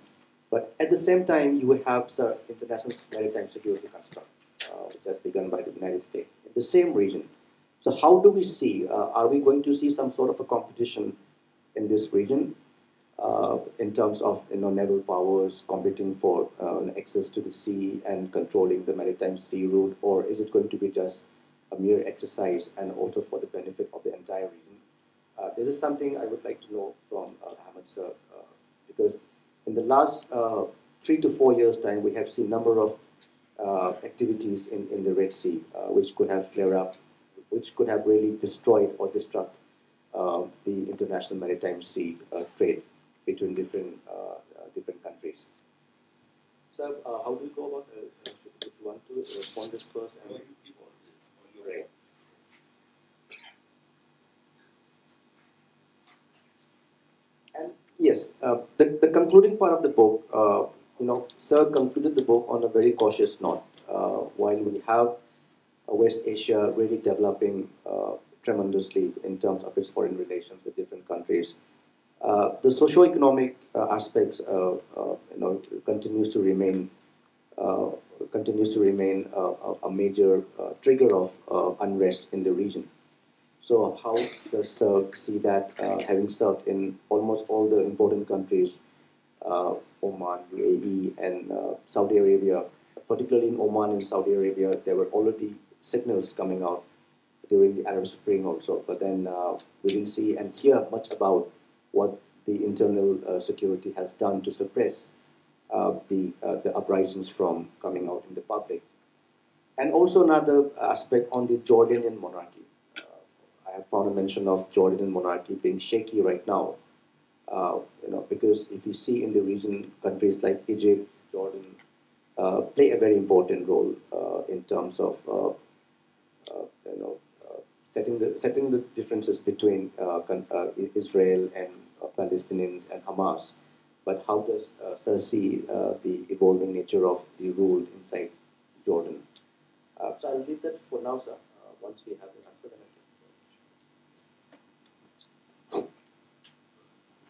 But at the same time, you have the international maritime security construct, uh, which has begun by the United States in the same region. So how do we see, uh, are we going to see some sort of a competition in this region uh, in terms of you know, naval powers competing for uh, access to the sea and controlling the maritime sea route, or is it going to be just a mere exercise and also for the benefit of the entire region? Uh, this is something I would like to know from uh, Ahmad sir, uh, because in the last uh, three to four years' time, we have seen a number of uh, activities in, in the Red Sea, uh, which could have flared up, which could have really destroyed or disrupt the international maritime sea trade between different different countries. So, how do you go about? Uh, should, you want to respond this first? And, right. Yes, uh, the, the concluding part of the book, uh, you know, Sir concluded the book on a very cautious note. Uh, while we have uh, West Asia really developing uh, tremendously in terms of its foreign relations with different countries, uh, the socio-economic aspects, you know, continues to remain continues to remain a, a major trigger of unrest in the region. So how does CERC see that uh, having served in almost all the important countries, uh, Oman, UAE, and uh, Saudi Arabia, particularly in Oman and Saudi Arabia, there were already signals coming out during the Arab Spring also, but then uh, we didn't see and hear much about what the internal uh, security has done to suppress uh, the, the uprisings from coming out in the public. And also another aspect on the Jordanian monarchy. I found a mention of Jordanian monarchy being shaky right now. Uh, you know, because if you see in the region, countries like Egypt, Jordan, uh, play a very important role uh, in terms of uh, uh, you know uh, setting the setting the differences between Israel and Palestinians and Hamas. But how does Sir see the evolving nature of the rule inside Jordan? so I'll leave that for now, sir. once we have the answer, then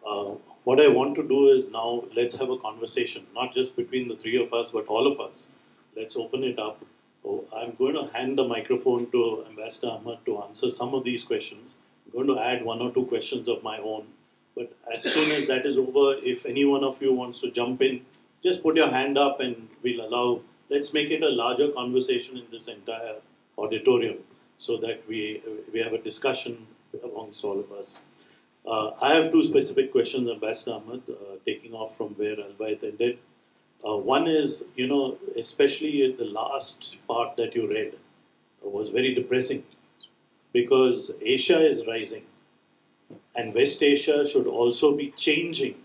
Uh, what I want to do is now let's have a conversation, not just between the three of us, but all of us. Let's open it up. Oh, I'm going to hand the microphone to Ambassador Ahmad to answer some of these questions. I'm going to add one or two questions of my own. But as soon as that is over, if any one of you wants to jump in, just put your hand up and we'll allow, let's make it a larger conversation in this entire auditorium so that we, we have a discussion amongst all of us. Uh, I have two specific questions, Ambassador Ahmad, uh, taking off from where Alvite ended. Uh, one is, you know, especially the last part that you read was very depressing because Asia is rising and West Asia should also be changing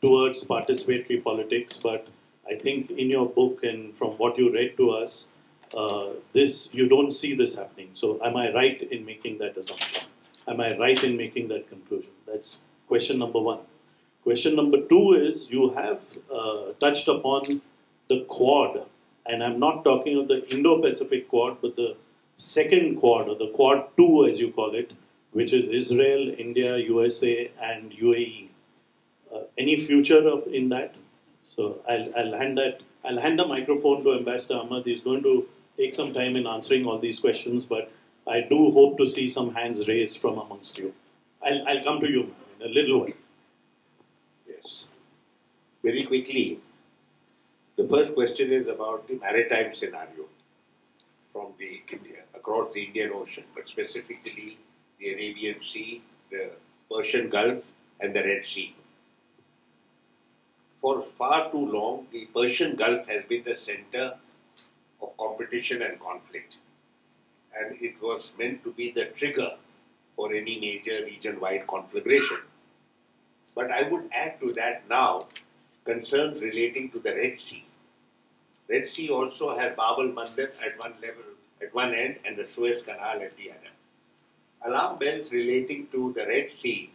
towards participatory politics. But I think in your book and from what you read to us, uh, this you don't see this happening. So am I right in making that assumption? Am I right in making that conclusion? That's question number one. Question number two is you have uh, touched upon the Quad, and I'm not talking of the Indo Pacific Quad, but the second Quad, or the Quad 2 as you call it, which is Israel, India, USA, and UAE. Uh, any future of, in that? So I'll, I'll hand that. I'll hand the microphone to Ambassador Ahmad. He's going to take some time in answering all these questions, but I do hope to see some hands raised from amongst you. I'll, I'll come to you in a little while. Yes. Very quickly, the first question is about the maritime scenario from the India, across the Indian Ocean, but specifically the Arabian Sea, the Persian Gulf, and the Red Sea. For far too long, the Persian Gulf has been the center of competition and conflict. And it was meant to be the trigger for any major region wide conflagration. But I would add to that now concerns relating to the Red Sea. Red Sea also has Bab al Mandeb at one level, at one end, and the Suez Canal at the other. Alarm bells relating to the Red Sea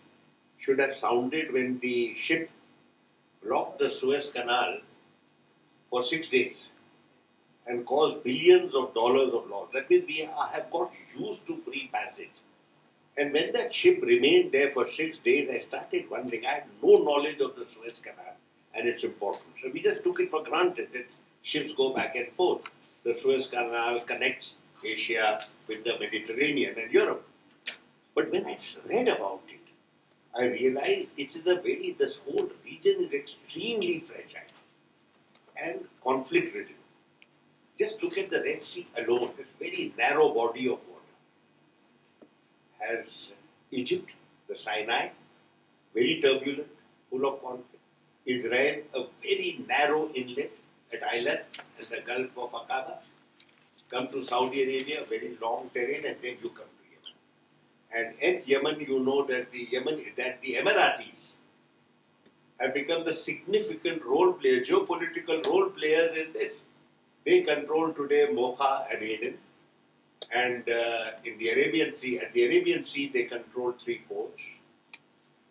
should have sounded when the ship blocked the Suez Canal for six days and caused billions of dollars of loss. That means we have got used to free passage. And when that ship remained there for six days, I started wondering. I had no knowledge of the Suez Canal and its importance. So we just took it for granted that ships go back and forth. The Suez Canal connects Asia with the Mediterranean and Europe. But when I read about it, I realized it is a very, this whole region is extremely fragile and conflict ridden. Just look at the Red Sea alone, this very narrow body of water. Has Egypt, the Sinai, very turbulent, full of conflict. Israel, a very narrow inlet at Eilat and the Gulf of Aqaba. Come to Saudi Arabia, very long terrain, and then you come to Yemen. And at Yemen, you know that the Yemen, that the Emiratis have become the significant role player, geopolitical role players in this. They control today Mocha and Aden. And uh, in the Arabian Sea, at the Arabian Sea, they control three ports.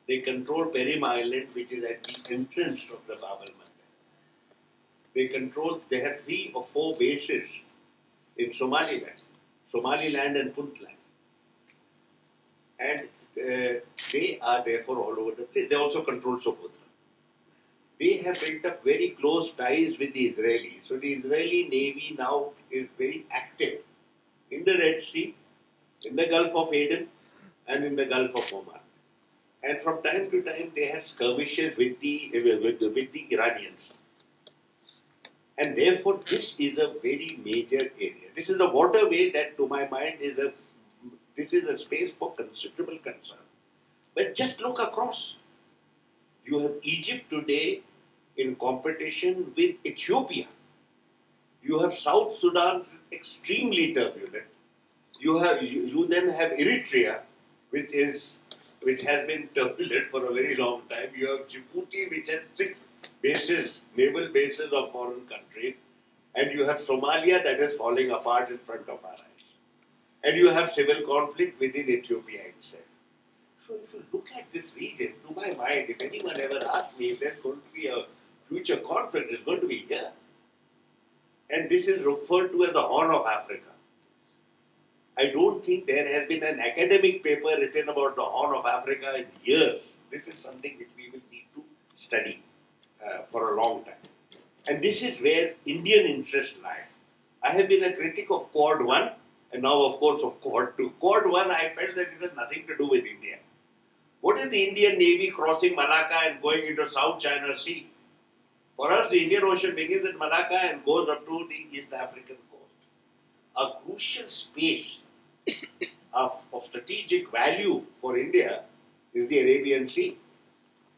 They control Perim Island, which is at the entrance of the Bab al. They control, they have three or four bases in Somaliland, Somaliland and Puntland. And uh, they are therefore all over the place. They also control Socotra. They have built up very close ties with the Israelis. So the Israeli Navy now is very active in the Red Sea, in the Gulf of Aden, and in the Gulf of Oman. And from time to time, they have skirmishes with the, with the, with the Iranians. And therefore, this is a very major area. This is a waterway that, to my mind, is a this is a space for considerable concern. But just look across. You have Egypt today in competition with Ethiopia. You have South Sudan extremely turbulent. You have you, you then have Eritrea, which is which has been turbulent for a very long time. You have Djibouti, which has six bases, naval bases of foreign countries, and you have Somalia that is falling apart in front of our eyes. And you have civil conflict within Ethiopia itself. So if you look at this region, to my mind, if anyone ever asked me if there's going to be a future conflict, is going to be here. And this is referred to as the Horn of Africa. I don't think there has been an academic paper written about the Horn of Africa in years. This is something which we will need to study uh, for a long time. And this is where Indian interests lie. I have been a critic of Quad 1 and now, of course, of Quad 2. Quad 1, I felt that it has nothing to do with India. What is the Indian Navy crossing Malacca and going into South China Sea? For us, the Indian Ocean begins at Malacca and goes up to the East African coast. A crucial space of, of strategic value for India is the Arabian Sea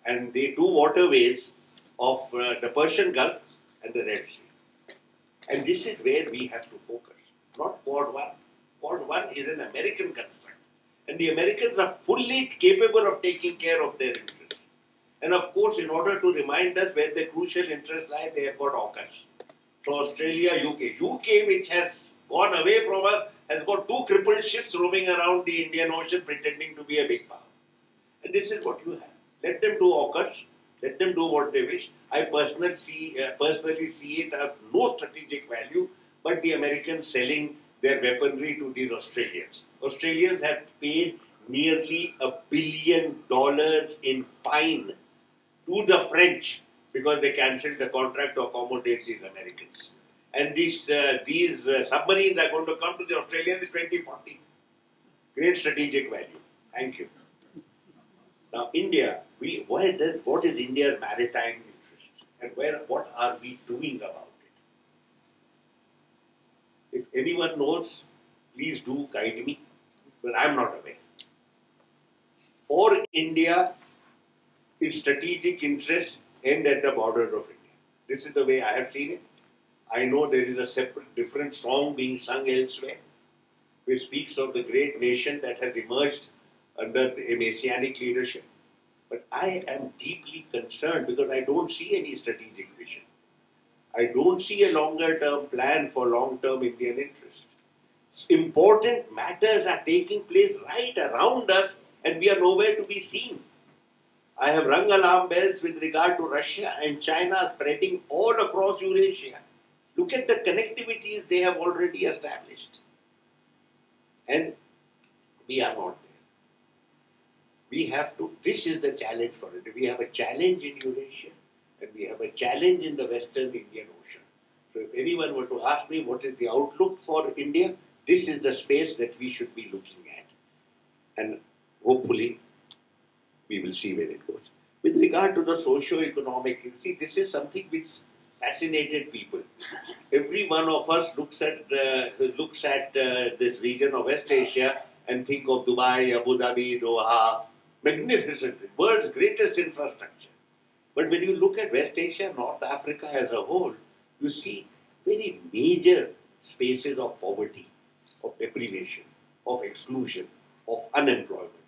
and the two waterways of uh, the Persian Gulf and the Red Sea. And this is where we have to focus, not Quad 1. Quad 1 is an American construct. And the Americans are fully capable of taking care of their interests. And of course, in order to remind us where the crucial interests lie, they have got AUKUS. So Australia, UK. UK, which has gone away from us, has got two crippled ships roaming around the Indian Ocean pretending to be a big power. And this is what you have. Let them do AUKUS. Let them do what they wish. I personally see, uh, personally see it as no strategic value, but the Americans selling their weaponry to these Australians. Australians have paid nearly a billion dollars in fine to the French because they cancelled the contract to accommodate these Americans. And these, uh, these uh, submarines are going to come to the Australians in 2040. Great strategic value. Thank you. Now, India, we, where does, what is India's maritime interest? And where, what are we doing about it? If anyone knows, please do guide me, but I'm not aware. For India, its strategic interests end at the border of India. This is the way I have seen it. I know there is a separate, different song being sung elsewhere, which speaks of the great nation that has emerged under a messianic leadership. But I am deeply concerned because I don't see any strategic vision. I don't see a longer term plan for long term Indian interests. Important matters are taking place right around us and we are nowhere to be seen. I have rung alarm bells with regard to Russia and China spreading all across Eurasia. Look at the connectivities they have already established. And we are not there. We have to, this is the challenge for it. We have a challenge in Eurasia and we have a challenge in the Western Indian Ocean. So if anyone were to ask me what is the outlook for India, this is the space that we should be looking at. And hopefully we will see where it goes. With regard to the socio-economic, you see, this is something which fascinated people. [LAUGHS] Every one of us looks at uh, looks at uh, this region of West Asia and think of Dubai, Abu Dhabi, Doha, magnificent, world's greatest infrastructure. But when you look at West Asia, North Africa as a whole, you see very major spaces of poverty, of deprivation, of exclusion, of unemployment.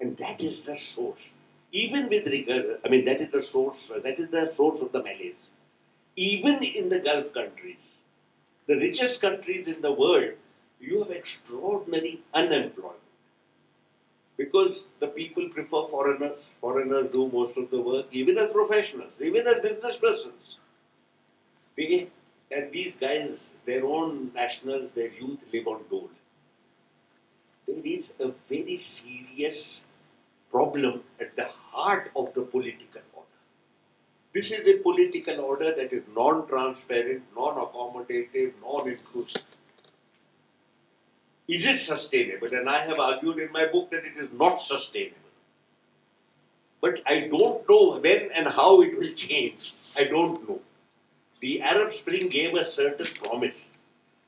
And that is the source. Even with regard, I mean, that is the source, that is the source of the malaise. Even in the Gulf countries, the richest countries in the world, you have extraordinary unemployment. Because the people prefer foreigners, foreigners do most of the work, even as professionals, even as business persons. They, and these guys, their own nationals, their youth live on dole. There is a very serious problem at the heart of the political order. This is a political order that is non transparent, non accommodative, non inclusive. Is it sustainable? And I have argued in my book that it is not sustainable. But I don't know when and how it will change. I don't know. The Arab Spring gave a certain promise,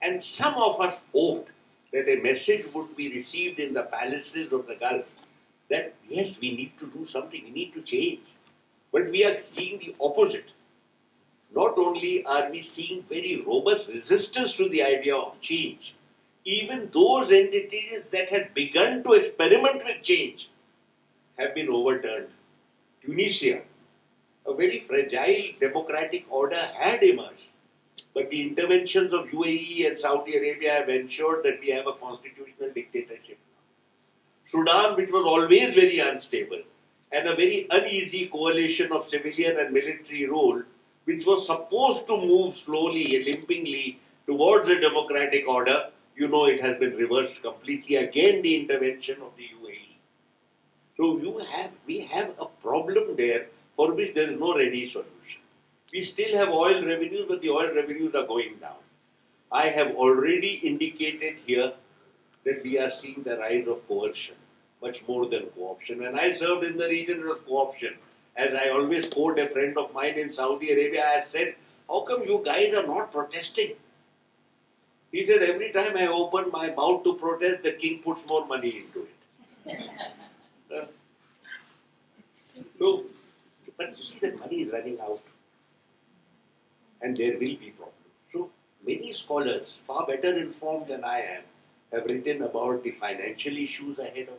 and some of us hoped that a message would be received in the palaces of the Gulf that yes, we need to do something, we need to change. But we are seeing the opposite. Not only are we seeing very robust resistance to the idea of change, even those entities that had begun to experiment with change have been overturned. Tunisia, a very fragile democratic order had emerged, but the interventions of UAE and Saudi Arabia have ensured that we have a constitutional dictatorship. Sudan, which was always very unstable, and a very uneasy coalition of civilian and military rule, which was supposed to move slowly, limpingly towards a democratic order, you know it has been reversed completely. Again, the intervention of the UAE. So you have, we have a problem there for which there is no ready solution. We still have oil revenues, but the oil revenues are going down. I have already indicated here that we are seeing the rise of coercion, much more than co-option. When I served in the region of co-option, as I always quote a friend of mine in Saudi Arabia, I said, how come you guys are not protesting? He said, every time I open my mouth to protest, the king puts more money into it. [LAUGHS] uh, so, but you see that money is running out. And there will be problems. So, many scholars, far better informed than I am, have written about the financial issues ahead of.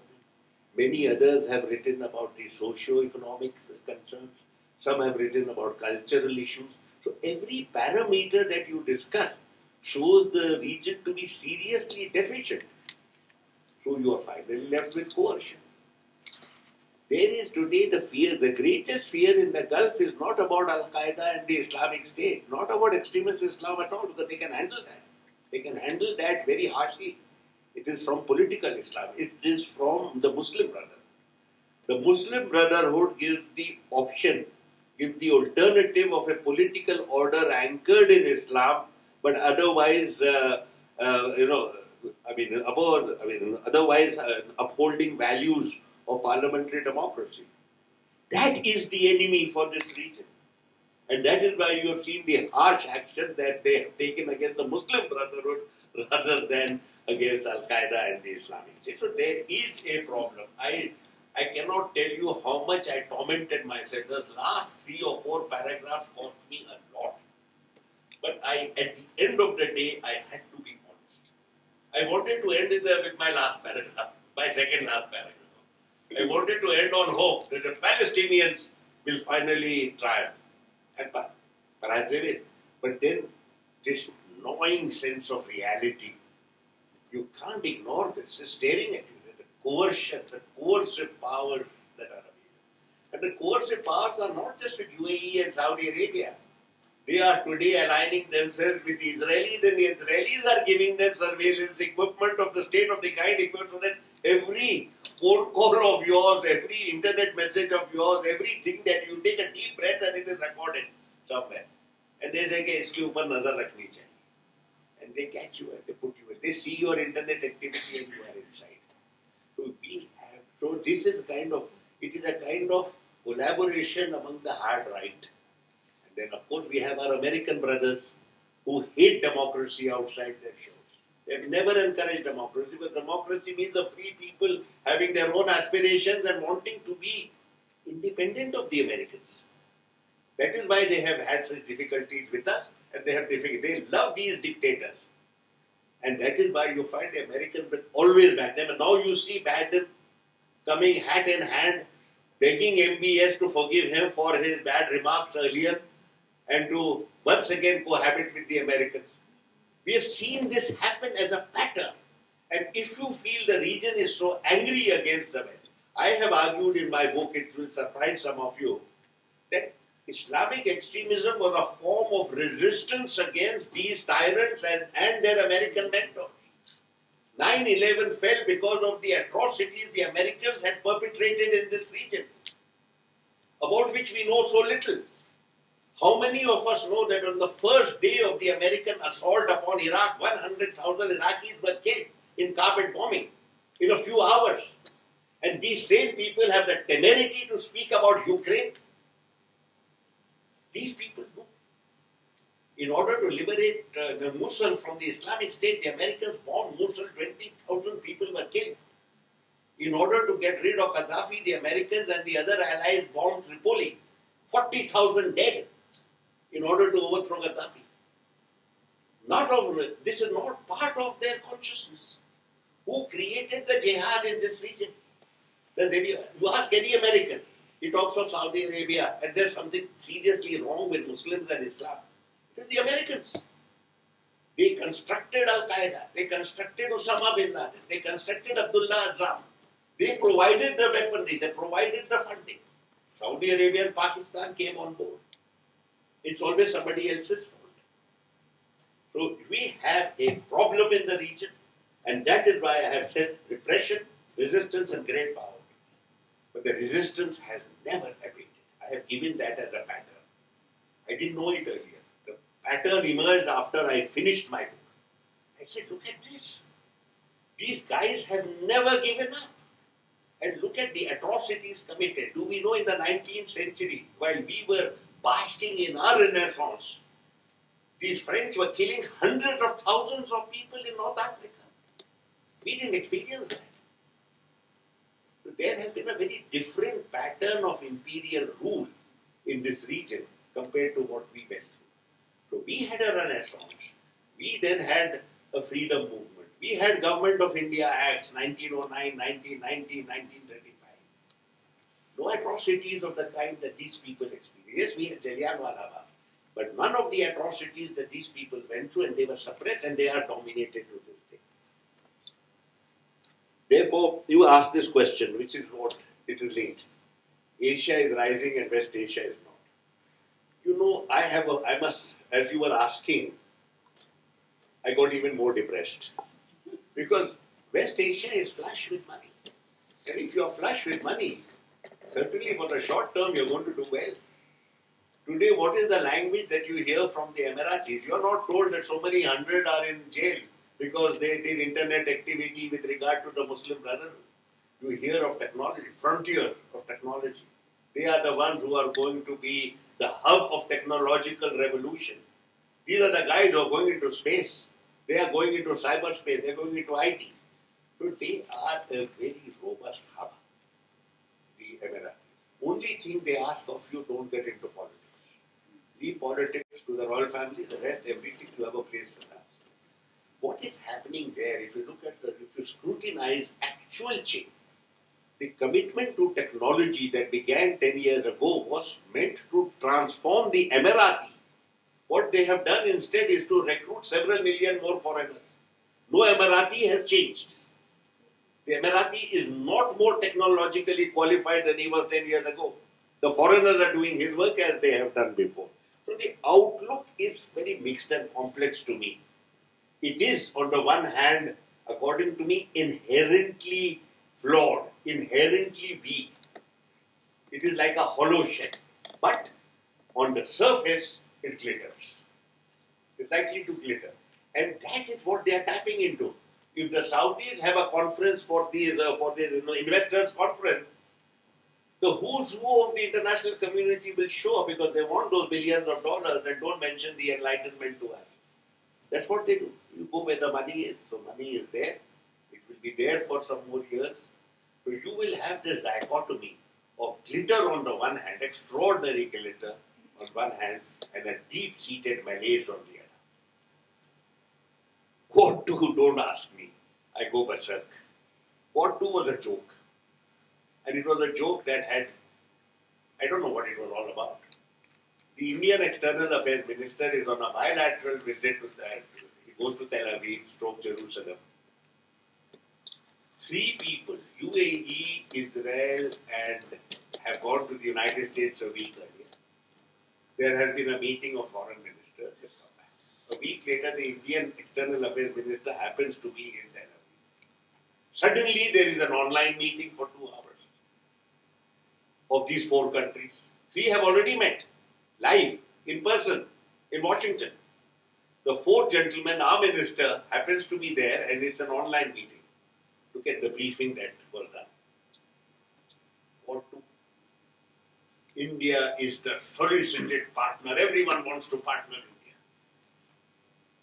Many others have written about the socio-economic concerns. Some have written about cultural issues. So every parameter that you discuss shows the region to be seriously deficient. So you are finally left with coercion. There is today the fear, the greatest fear in the Gulf is not about Al Qaeda and the Islamic State, not about extremist Islam at all, because they can handle that. They can handle that very harshly. It is from political Islam, it is from the Muslim Brotherhood. The Muslim Brotherhood gives the option, gives the alternative of a political order anchored in Islam, but otherwise, uh, uh, you know, I mean, about, I mean, otherwise uh, upholding values of parliamentary democracy. That is the enemy for this region. And that is why you have seen the harsh action that they have taken against the Muslim Brotherhood [LAUGHS] rather than against Al Qaeda and the Islamic State. So there is a problem. I I cannot tell you how much I tormented myself. The last three or four paragraphs cost me a lot. But I, at the end of the day, I had to be honest. I wanted to end the, with my last paragraph, [LAUGHS] my second last paragraph. I wanted to end on hope that the Palestinians will finally triumph. And they will. But then this gnawing sense of reality, you can't ignore this. It's staring at you. The coercion, the coercive powers that are available. And the coercive powers are not just with UAE and Saudi Arabia. They are today aligning themselves with the Israelis, and the Israelis are giving them surveillance equipment of the state of the kind equipment so that every phone call of yours, every internet message of yours, everything that you take a deep breath and it is recorded somewhere. And they say, कि इसके ऊपर नजर रखनी चाहिए. And they catch you and they put you in. they see your internet activity and you are inside. So we have, so this is kind of, it is a kind of collaboration among the hard right. And then of course we have our American brothers who hate democracy outside their shores. They have never encouraged democracy, but democracy means a free people having their own aspirations and wanting to be independent of the Americans. That is why they have had such difficulties with us, and they have difficulty. They love these dictators, and that is why you find the Americans always back them. And now you see Biden coming hat in hand, begging MBS to forgive him for his bad remarks earlier, and to once again cohabit with the Americans. We have seen this happen as a pattern. And if you feel the region is so angry against the West, I have argued in my book, it will surprise some of you, that Islamic extremism was a form of resistance against these tyrants and, and their American mentors. 9 11 fell because of the atrocities the Americans had perpetrated in this region, about which we know so little. How many of us know that on the first day of the American assault upon Iraq, 100,000 Iraqis were killed in carpet bombing in a few hours? And these same people have the temerity to speak about Ukraine. These people do. In order to liberate uh, the Mosul from the Islamic State, the Americans bombed Mosul, 20,000 people were killed. In order to get rid of Gaddafi, the Americans and the other allies bombed Tripoli, 40,000 dead in order to overthrow Gaddafi. Not of, this is not part of their consciousness. Who created the jihad in this region? You ask any American, he talks of Saudi Arabia, and there's something seriously wrong with Muslims and Islam. It is the Americans. They constructed Al Qaeda, they constructed Osama bin Laden, they constructed Abdullah Azzam. They provided the weaponry, they provided the funding. Saudi Arabia and Pakistan came on board. It's always somebody else's fault. So we have a problem in the region, and that is why I have said repression, resistance, and great power. But the resistance has never abated. I have given that as a pattern. I didn't know it earlier. The pattern emerged after I finished my book. I said, look at this. These guys have never given up. And look at the atrocities committed. Do we know in the 19th century, while we were basking in our renaissance. These French were killing hundreds of thousands of people in North Africa. We didn't experience that. There has been a very different pattern of imperial rule in this region compared to what we went through. So we had a renaissance. We then had a freedom movement. We had Government of India Acts 1909, 1919, 1935. No atrocities of the kind that these people experienced. Yes, we had Jallianwala Bagh, but none of the atrocities that these people went through and they were suppressed and they are dominated to this day. Therefore, you ask this question, which is what it is linked. Asia is rising and West Asia is not. You know, I have a, I must, as you were asking, I got even more depressed. Because West Asia is flush with money. And if you are flush with money, certainly for the short term you're going to do well. Today, what is the language that you hear from the Emiratis? You're not told that so many hundred are in jail because they did internet activity with regard to the Muslim Brotherhood. You hear of technology, frontier of technology. They are the ones who are going to be the hub of technological revolution. These are the guys who are going into space. They are going into cyberspace. They are going into IT. So they are a very robust hub, the Emiratis. Only thing they ask of you, don't get into politics. Leave politics to the royal family, the rest, everything you have a place have. What is happening there, if you look at, if you scrutinize actual change, the commitment to technology that began 10 years ago was meant to transform the Emirati. What they have done instead is to recruit several million more foreigners. No Emirati has changed. The Emirati is not more technologically qualified than he was 10 years ago. The foreigners are doing his work as they have done before. So the outlook is very mixed and complex to me. It is, on the one hand, according to me, inherently flawed, inherently weak. It is like a hollow shell. But on the surface, it glitters. It's likely to glitter. And that is what they are tapping into. If the Saudis have a conference for these, uh, for this you know, investors conference, the who's who of the international community will show up because they want those billions of dollars and don't mention the enlightenment to us. That's what they do. You go where the money is. So money is there. It will be there for some more years. So you will have this dichotomy of glitter on the one hand, extraordinary glitter on one hand, and a deep-seated malaise on the other. What to, don't ask me. I go berserk. What to was a joke. And it was a joke that had, I don't know what it was all about. The Indian External Affairs Minister is on a bilateral visit with that. He goes to Tel Aviv, stroke Jerusalem. Three people, UAE, Israel, and have gone to the United States a week earlier. There has been a meeting of foreign ministers. A week later, the Indian External Affairs Minister happens to be in Tel Aviv. Suddenly, there is an online meeting for two hours of these four countries. Three have already met live, in person, in Washington. The fourth gentleman, our minister, happens to be there and it's an online meeting. Look at the briefing that was done. What to? India is the solicited partner. Everyone wants to partner India.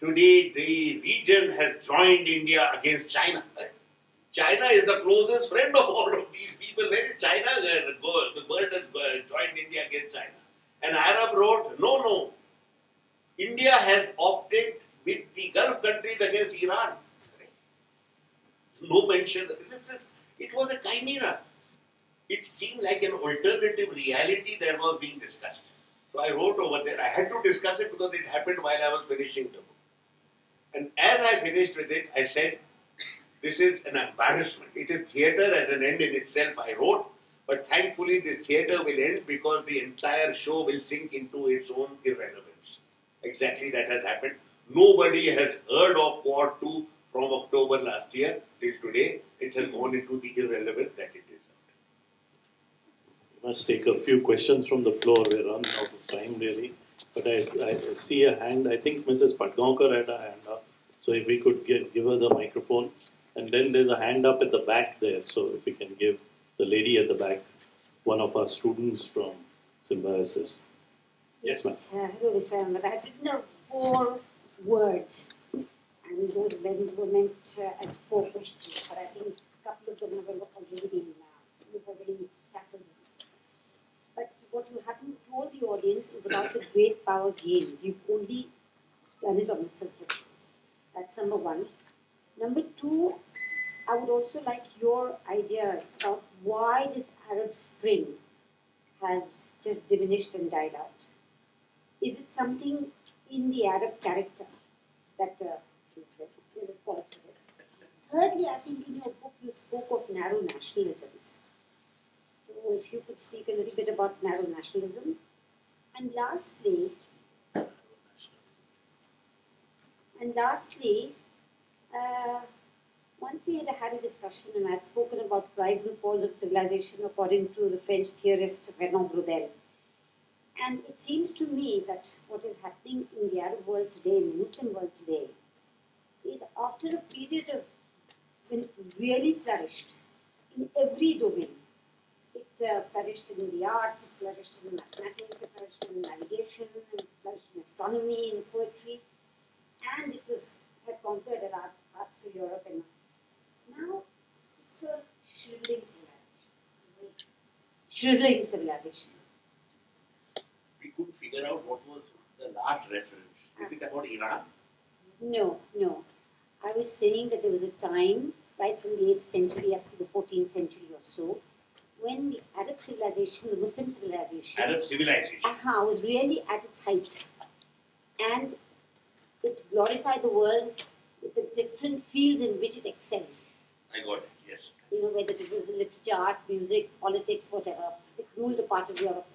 Today, the region has joined India against China. China is the closest friend of all of these people. Where is China? Uh, the world has uh, joined India against China. An Arab wrote, no, no. India has opted with the Gulf countries against Iran. No mention. It was a chimera. It seemed like an alternative reality that was being discussed. So I wrote over there. I had to discuss it because it happened while I was finishing the book. And as I finished with it, I said, this is an embarrassment. It is theatre as an end in itself, I wrote. But thankfully, the theatre will end because the entire show will sink into its own irrelevance. Exactly that has happened. Nobody has heard of Quad 2 from October last year till today. It has gone into the irrelevance that it is. We must take a few questions from the floor. We're running out of time, really. But I, I see a hand. I think Mrs. Patgaonkar had a hand up. So if we could give her the microphone. And then there's a hand up at the back there. So if we can give the lady at the back, one of our students from Symbiosis. Yes, ma'am. Uh, hello, Mr. Ahmad. I've written down four words, and those were meant uh, as four questions, but I think a couple of them have already been, uh, you've already tackled them. But what you haven't told the audience is about the great power games. You've only done it on the surface. That's number one. Number two, I would also like your idea about why this Arab Spring has just diminished and died out. Is it something in the Arab character that uh, is this, is for this? Thirdly, I think in your book you spoke of narrow nationalisms. So if you could speak a little bit about narrow nationalisms. And lastly, and lastly, uh, once we had had a discussion and I had spoken about rise and falls of civilization according to the French theorist Fernand Braudel. And it seems to me that what is happening in the Arab world today, in the Muslim world today, is after a period of when really flourished in every domain. It uh, flourished in the arts, it flourished in mathematics, it flourished in navigation, it flourished in astronomy, in poetry, and it was had conquered a large parts of Europe and now it's a shriveling civilization. Shriveling civilization. We couldn't figure out what was the last reference. Is it about Iran? No, no. I was saying that there was a time, right from the 8th century up to the 14th century or so, when the Arab civilization, the Muslim civilization, Arab civilization. aha, was really at its height. And it glorified the world with the different fields in which it excelled. I got it, yes. You know, whether it was literature, arts, music, politics, whatever. It ruled a part of Europe.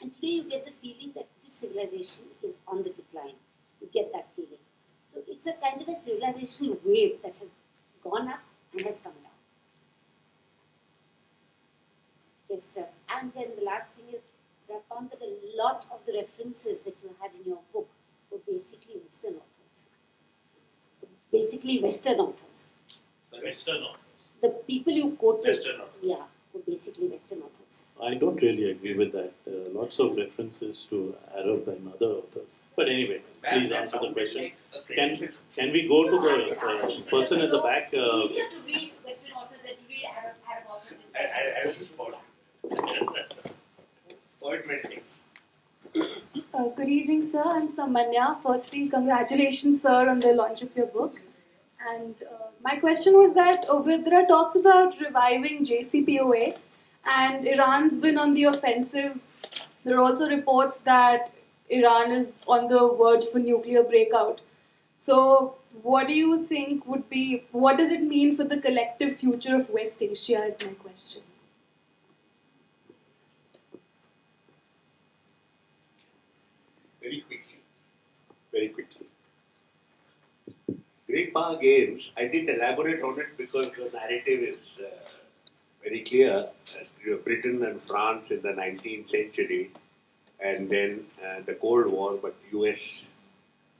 And today you get the feeling that this civilization is on the decline. You get that feeling. So it's a kind of a civilizational wave that has gone up and has come down. Just uh, and then the last thing is I found that a lot of the references that you had in your book were basically Western authors. Basically Western authors. Western authors. The people you quoted, Western authors. yeah, were basically Western authors. I don't really agree with that. Uh, lots of references to Arab and other authors. But anyway, please answer the question. like Can, can we go to No, I'm the uh, person at the back? Uh, easier to read Western authors than to read Arab, Arab authors. in I, I, I was spot. Point. Uh, good evening, sir. I'm Samanya. Firstly, congratulations, sir, on the launch of your book. And uh, my question was that uh, where talks about reviving JCPOA, and Iran's been on the offensive. There are also reports that Iran is on the verge for nuclear breakout. So, what do you think would be, what does it mean for the collective future of West Asia? Is my question. Very quickly. Very quickly. Great Power Games, I didn't elaborate on it because the narrative is uh, very clear. Uh, Britain and France in the 19th century, and then uh, the Cold War, but US,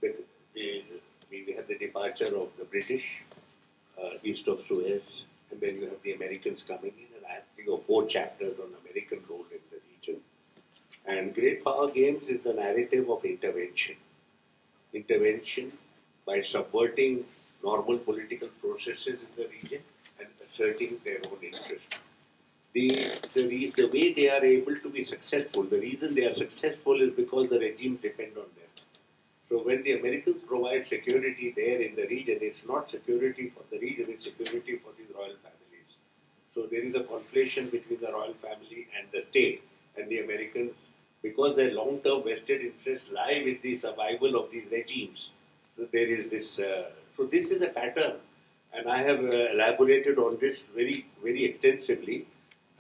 the, the, we had the departure of the British uh, east of Suez, and then you have the Americans coming in, and I have three or four chapters on American role in the region. And Great Power Games is the narrative of intervention. Intervention by subverting normal political processes in the region and asserting their own interest. The, the, the way they are able to be successful, the reason they are successful is because the regime depend on them. So when the Americans provide security there in the region, it's not security for the region, it's security for these royal families. So there is a conflation between the royal family and the state and the Americans because their long-term vested interests lie with the survival of these regimes. So there is this. Uh, so this is a pattern, and I have uh, elaborated on this very, very extensively.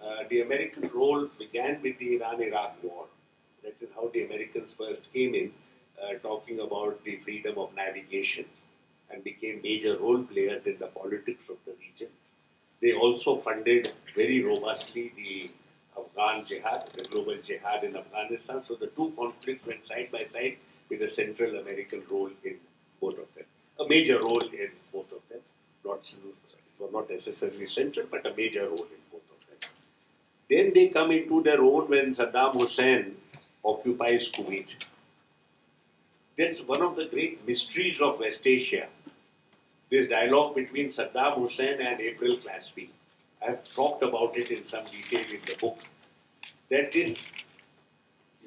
Uh, the American role began with the Iran-Iraq war. That is how the Americans first came in, uh, talking about the freedom of navigation, and became major role players in the politics of the region. They also funded very robustly the Afghan jihad, the global jihad in Afghanistan. So the two conflicts went side by side with a Central American role in both of them. A major role in both of them. Not, not necessarily central, but a major role in both of them. Then they come into their own when Saddam Hussein occupies Kuwait. That's one of the great mysteries of West Asia. This dialogue between Saddam Hussein and April Glaspie. I've talked about it in some detail in the book. That is,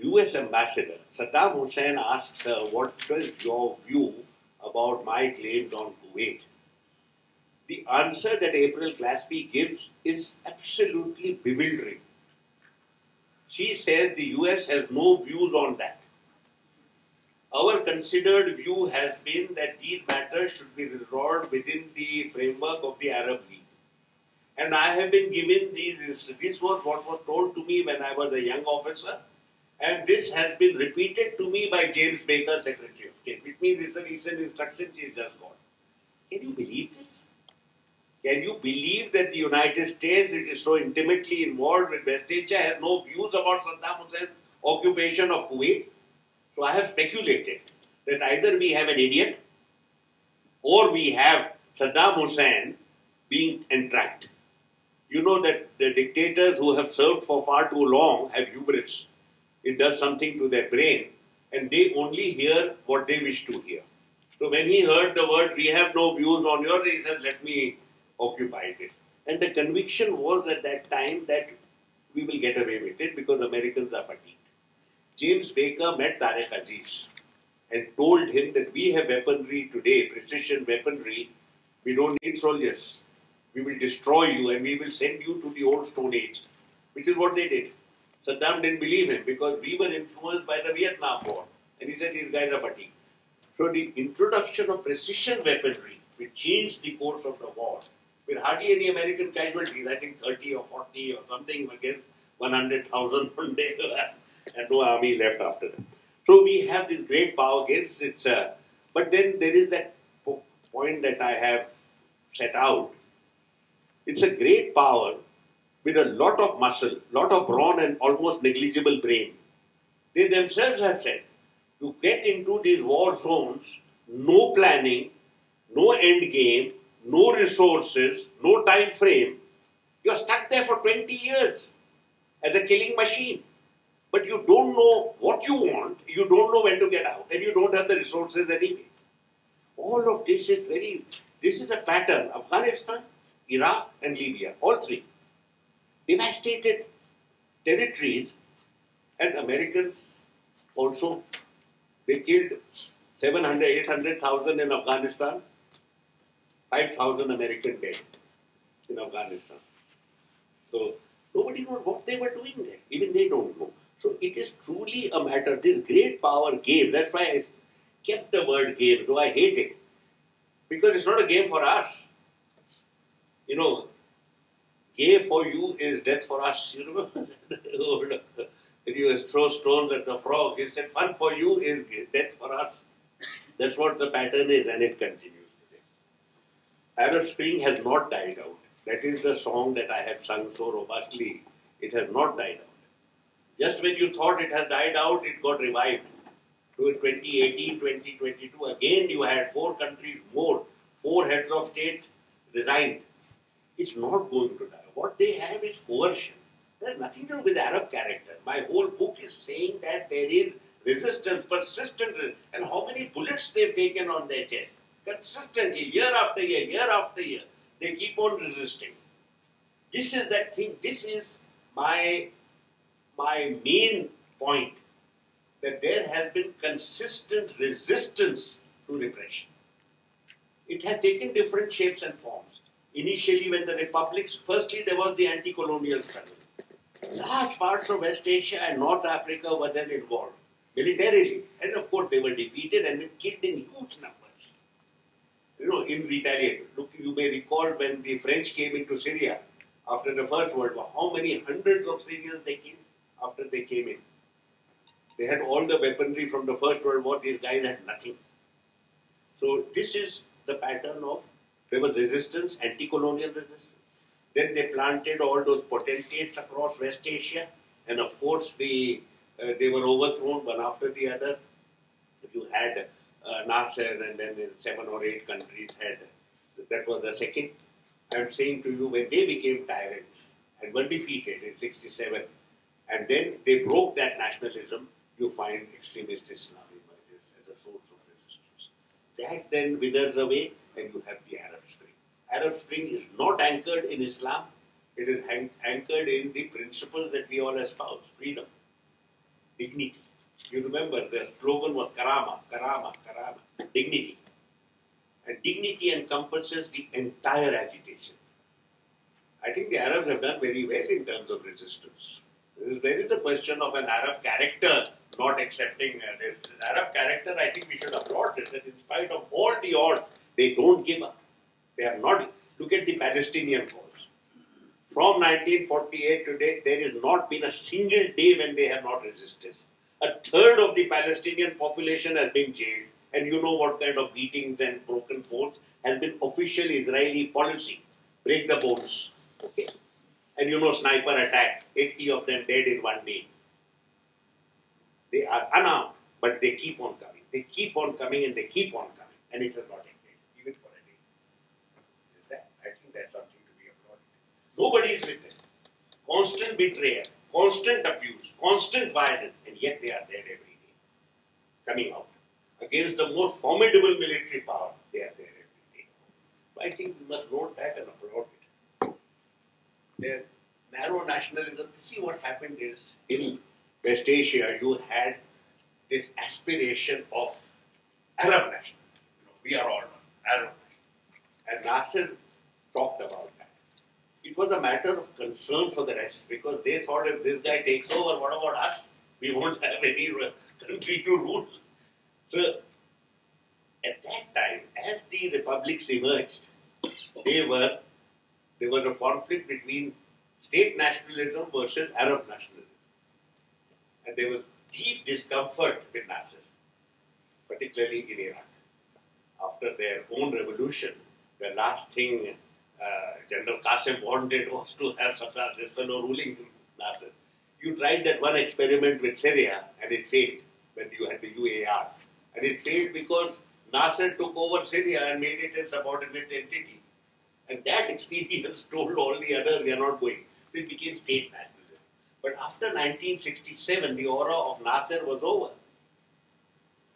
US ambassador Saddam Hussein asks her, What is your view about my claims on Kuwait? The answer that April Glaspie gives is absolutely bewildering. She says the US has no views on that. Our considered view has been that these matters should be resolved within the framework of the Arab League. And I have been given these, this was what was told to me when I was a young officer, and this has been repeated to me by James Baker, Secretary of State, which means it's a recent instruction she has just got. Can you believe this? Can you believe that the United States, it is so intimately involved with West Asia, has no views about Saddam Hussein's occupation of Kuwait? So I have speculated that either we have an idiot or we have Saddam Hussein being entrapped. You know that the dictators who have served for far too long have hubris. It does something to their brain, and they only hear what they wish to hear. So when he heard the word, we have no views on yours, he said, let me occupy it. And the conviction was at that time that we will get away with it because Americans are fatigued. James Baker met Tariq Aziz and told him that we have weaponry today, precision weaponry. We don't need soldiers. We will destroy you and we will send you to the old Stone Age, which is what they did. Saddam didn't believe him because we were influenced by the Vietnam War. And he said these guys are fatigued. So the introduction of precision weaponry which changed the course of the war with hardly any American casualties, I think 30 or 40 or something against 100,000 one day, [LAUGHS] and no army left after that. So we have this great power against its, uh, but then there is that point that I have set out. It's a great power with a lot of muscle, lot of brawn, and almost negligible brain. They themselves have said to get into these war zones, no planning, no end game, no resources, no time frame, you're stuck there for 20 years as a killing machine. But you don't know what you want, you don't know when to get out, and you don't have the resources anyway. All of this is very, this is a pattern. Afghanistan, Iraq, and Libya, all three. Devastated territories, and Americans also, they killed 700, 800,000 in Afghanistan, 5,000 American dead in Afghanistan. So nobody knows what they were doing there. Even they don't know. So it is truly a matter. This great power game. That's why I kept the word game, though I hate it. Because it's not a game for us. You know, game for you is death for us. You know, [LAUGHS] oh, if you throw stones at the frog, he said, fun for you is death for us. That's what the pattern is, and it continues. Arab Spring has not died out. That is the song that I have sung so robustly. It has not died out. Just when you thought it has died out, it got revived. To 2018, 2022, again you had four countries more, four heads of state resigned. It's not going to die. What they have is coercion. There's nothing to do with Arab character. My whole book is saying that there is resistance, persistent, and how many bullets they've taken on their chest consistently, year after year, year after year, they keep on resisting. This is that thing, this is my, my main point that there has been consistent resistance to repression. It has taken different shapes and forms. Initially, when the republics, firstly, there was the anti colonial struggle. Large parts of West Asia and North Africa were then involved militarily, and of course, they were defeated and killed in huge numbers you know, in retaliation. Look, you may recall when the French came into Syria after the First World War, how many hundreds of Syrians they killed after they came in. They had all the weaponry from the First World War, these guys had nothing. So this is the pattern of, there was resistance, anti-colonial resistance. Then they planted all those potentates across West Asia, and of course the, uh, they were overthrown one after the other. You had uh, Nasser and then seven or eight countries had. That was the second. I'm saying to you, when they became tyrants and were defeated in 67, and then they broke that nationalism, you find extremist Islam emerges as a source of resistance. That then withers away, and you have the Arab. Arab Spring is not anchored in Islam, it is anchored in the principles that we all espouse freedom, dignity, you remember the slogan was Karama, Karama, Karama, dignity. And dignity encompasses the entire agitation. I think the Arabs have done very well in terms of resistance. There is a question of an Arab character not accepting uh, this. Arab character, I think we should applaud it, that in spite of all the odds, they don't give up. They are not. Look at the Palestinian cause. from 1948 to date, there has not been a single day when they have not resisted. A third of the Palestinian population has been jailed, and you know what kind of beatings and broken bones has been official Israeli policy. Break the bones. Okay? And you know, sniper attack, 80 of them dead in one day. They are unarmed, but they keep on coming. They keep on coming and they keep on coming, and it has not ended, even for a day. Is that? I think that's something to be applauded. Nobody is with them. Constant betrayal, constant abuse, constant violence, and yet they are there every day, coming out. Against the most formidable military power, they are there every day. I think we must note that and applaud it. Their narrow nationalism, see what happened is in West Asia, you had this aspiration of Arab nationalism. You know, we are all Arab nationalism. And Nasser talked about. It was a matter of concern for the rest because they thought if this guy takes over, what about us? We won't have any country to rule. So, at that time, as the republics emerged, they were there was a conflict between state nationalism versus Arab nationalism. And there was deep discomfort with Nasser, particularly in Iraq. After their own revolution, the last thing Uh, General Qasim wanted was to have Saddam, this fellow ruling Nasser. You tried that one experiment with Syria and it failed when you had the UAR. And it failed because Nasser took over Syria and made it a subordinate entity. And that experience [LAUGHS] told all the others we are not going. So it became state nationalism. But after 1967, the aura of Nasser was over.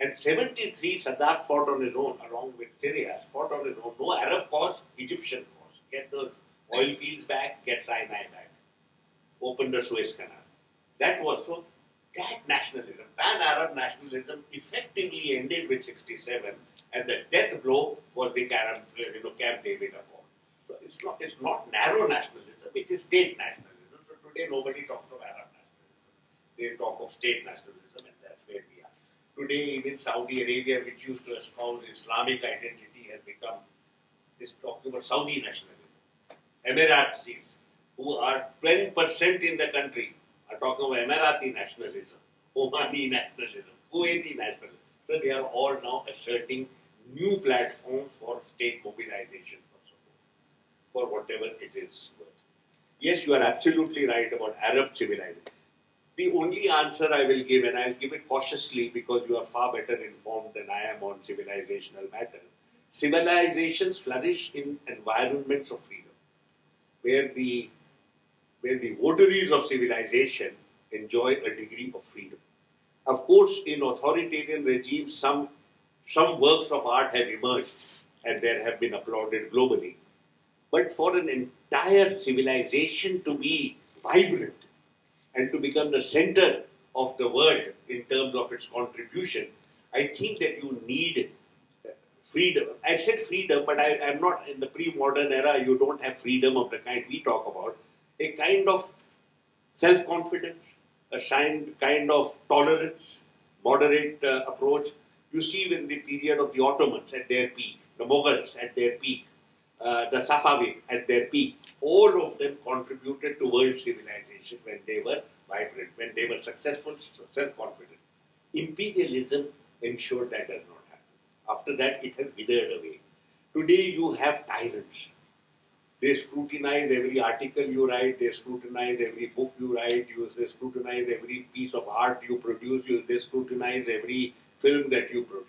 And 73, Sadat fought on his own, along with Syria, fought on his own. No Arab cause, Egyptian cause. Get the oil fields back, get Sinai back. Open the Suez Canal. That was so. That nationalism, pan-Arab nationalism, effectively ended with 67, and the death blow was the Camp, uh, you know, Camp David Accord. So it's not, it's not narrow nationalism; it is state nationalism. So today, nobody talks of Arab nationalism; they talk of state nationalism, and that's where we are. Today, even Saudi Arabia, which used to espouse Islamic identity, has become is talking about Saudi nationalism. Emiratis, who are 20% in the country, are talking about Emirati nationalism, Omani nationalism, Kuwaiti nationalism. So they are all now asserting new platforms for state mobilization for support, for whatever it is worth. Yes, you are absolutely right about Arab civilization. The only answer I will give, and I'll give it cautiously because you are far better informed than I am on civilizational matters. Civilizations flourish in environments of freedom, where the where the votaries of civilization enjoy a degree of freedom. Of course, in authoritarian regimes, some some works of art have emerged and there have been applauded globally. But for an entire civilization to be vibrant and to become the center of the world in terms of its contribution, I think that you need freedom. I said freedom, but I, am not in the pre modern era, you don't have freedom of the kind we talk about. A kind of self confidence, a kind of tolerance, moderate uh, approach. You see, in the period of the Ottomans at their peak, the Mughals at their peak, uh, the Safavid at their peak, all of them contributed to world civilization when they were vibrant, when they were successful, self confident. Imperialism ensured that does not. After that, it has withered away. Today, you have tyrants. They scrutinize every article you write, they scrutinize every book you write, you, they scrutinize every piece of art you produce, you, they scrutinize every film that you produce.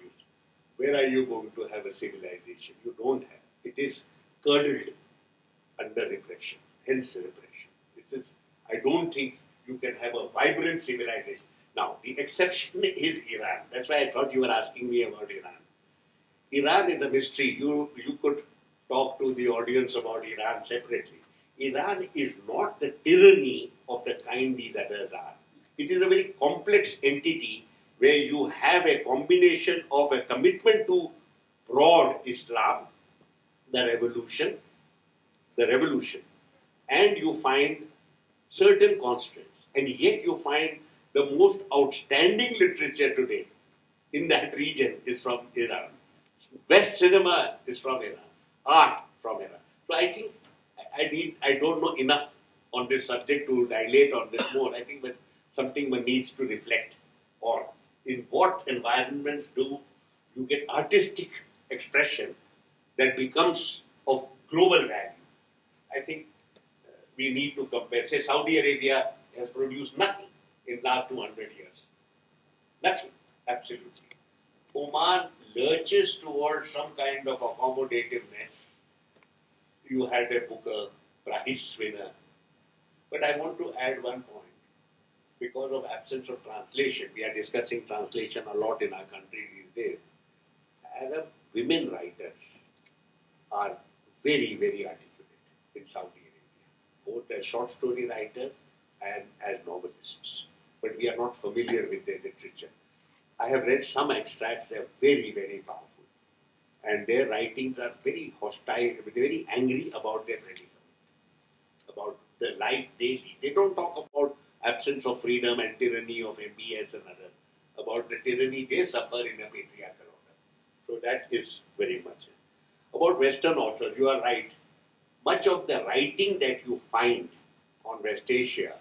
Where are you going to have a civilization? You don't have. It is curdled under repression, hence repression. It is, I don't think you can have a vibrant civilization. Now, the exception is Iran. That's why I thought you were asking me about Iran. Iran is a mystery. You, you could talk to the audience about Iran separately. Iran is not the tyranny of the kind these others are. It is a very complex entity where you have a combination of a commitment to broad Islam, the revolution, the revolution, and you find certain constraints, and yet you find the most outstanding literature today in that region is from Iran. Best cinema is from Iran art from Iran. So I think I need I don't know enough on this subject to dilate on this more. I think that something one needs to reflect on. In what environments do you get artistic expression that becomes of global value? I think uh, we need to compare. Say Saudi Arabia has produced nothing in last 200 years. Nothing, absolutely. Oman lurches towards some kind of accommodativeness. You had a Booker Prize winner. But I want to add one point. Because of absence of translation, we are discussing translation a lot in our country these days. Arab women writers are very, very articulate in Saudi Arabia, both as short story writers and as novelists. But we are not familiar with their literature. I have read some extracts, they are very, very powerful. And their writings are very hostile, very angry about their predicament, about the life they. They don't talk about absence of freedom and tyranny of MBS and others, about the tyranny they suffer in a patriarchal order. So that is very much it. About Western authors, you are right. Much of the writing that you find on West Asia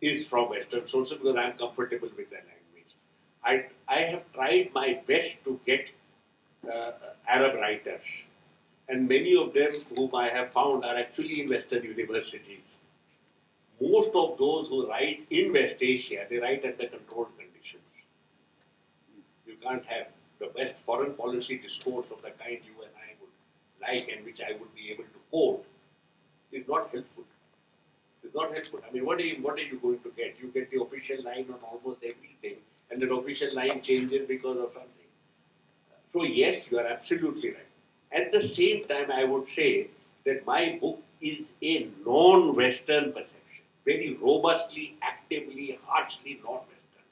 is from Western sources because I am comfortable with the language. I, I have tried my best to get uh, Arab writers, and many of them whom I have found are actually in Western universities. Most of those who write in West Asia, they write under controlled conditions. You can't have the best foreign policy discourse of the kind you and I would like and which I would be able to quote is not helpful. It's not helpful. I mean, what are you, what are you going to get? You get the official line on almost everything and that official line changes because of something. So yes, you are absolutely right. At the same time, I would say that my book is a non-Western perception, very robustly, actively, harshly non-Western.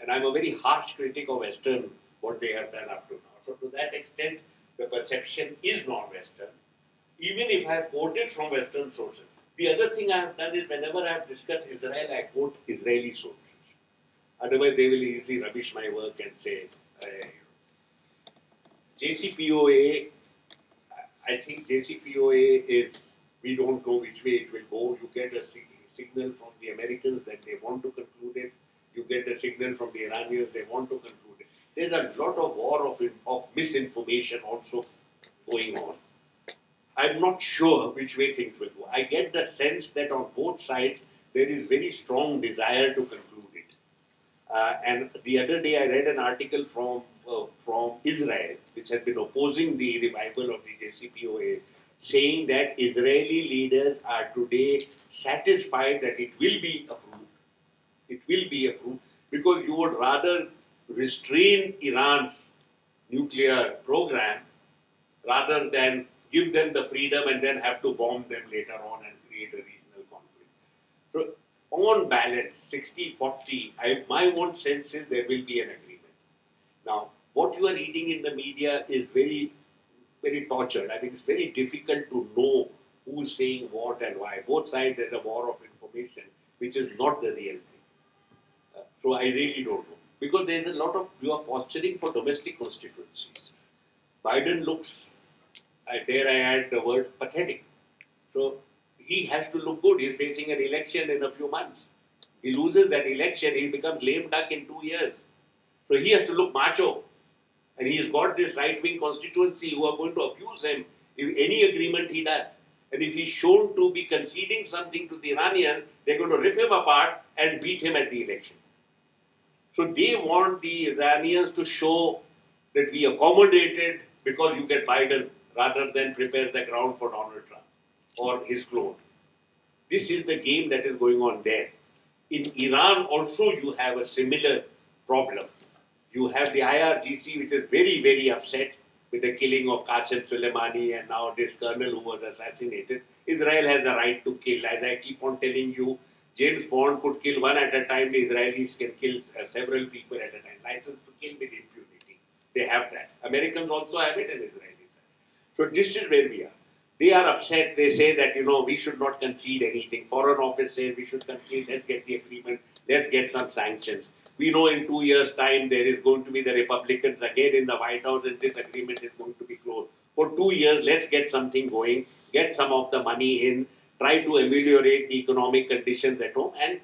And I'm a very harsh critic of Western, what they have done up to now. So to that extent, the perception is non-Western, even if I have quoted from Western sources. The other thing I have done is whenever I have discussed Israel, I quote Israeli sources. Otherwise, they will easily rubbish my work and say, JCPOA, I think JCPOA is, we don't know which way it will go. You get a signal from the Americans that they want to conclude it. You get a signal from the Iranians they want to conclude it. There's a lot of war of, of misinformation also going on. I'm not sure which way things will go. I get the sense that on both sides there is very strong desire to conclude and the other day I read an article from uh, from Israel, which had been opposing the revival of the JCPOA, saying that Israeli leaders are today satisfied that it will be approved. It will be approved because you would rather restrain Iran's nuclear program rather than give them the freedom and then have to bomb them later on and create a regional conflict. So on balance, 60-40, I, my own sense is there will be an agreement. Now, what you are reading in the media is very, very tortured. I mean, it's very difficult to know who's saying what and why. Both sides, there's a war of information, which is not the real thing. Uh, so I really don't know. Because there's a lot of, you are posturing for domestic constituencies. Biden looks, I dare I add the word, pathetic. So he has to look good. He's facing an election in a few months. He loses that election, he becomes lame duck in two years. So he has to look macho. And he's got this right wing constituency who are going to abuse him if any agreement he does. And if he's shown to be conceding something to the Iranian, they're going to rip him apart and beat him at the election. So they want the Iranians to show that we accommodated because you get Biden rather than prepare the ground for Donald Trump or his clone. This is the game that is going on there. In Iran also you have a similar problem. You have the IRGC which is very, very upset with the killing of Qasem Soleimani and now this colonel who was assassinated. Israel has the right to kill. As I keep on telling you, James Bond could kill one at a time. The Israelis can kill uh, several people at a time. License to kill with impunity. They have that. Americans also have it and Israelis So this is where we are. They are upset. They say that, you know, we should not concede anything. Foreign office says we should concede. Let's get the agreement. Let's get some sanctions. We know in two years' time there is going to be the Republicans again in the White House and this agreement is going to be closed. For two years, let's get something going, get some of the money in, try to ameliorate the economic conditions at home and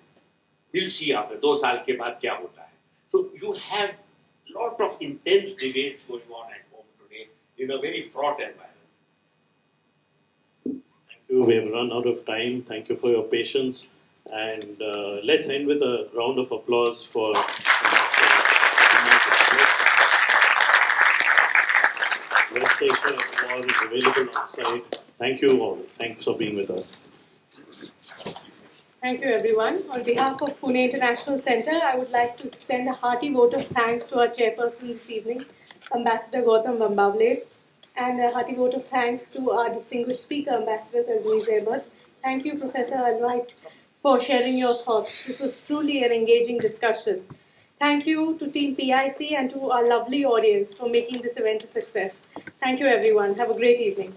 we'll see after two saal ke baad kya hota hai. So you have lot of intense debates going on at home today in a very fraught environment. You. We have run out of time. Thank you for your patience. And uh, let's end with a round of applause for. Is available outside. Thank you all. Thanks for being with us. Thank you, everyone. On behalf of Pune International Center, I would like to extend a hearty vote of thanks to our chairperson this evening, Ambassador Gautam Bambawale, and a hearty vote of thanks to our distinguished speaker, Ambassador Talmiz Ahmad. Thank you, Professor Alvite, for sharing your thoughts. This was truly an engaging discussion. Thank you to Team PIC and to our lovely audience for making this event a success. Thank you, everyone. Have a great evening.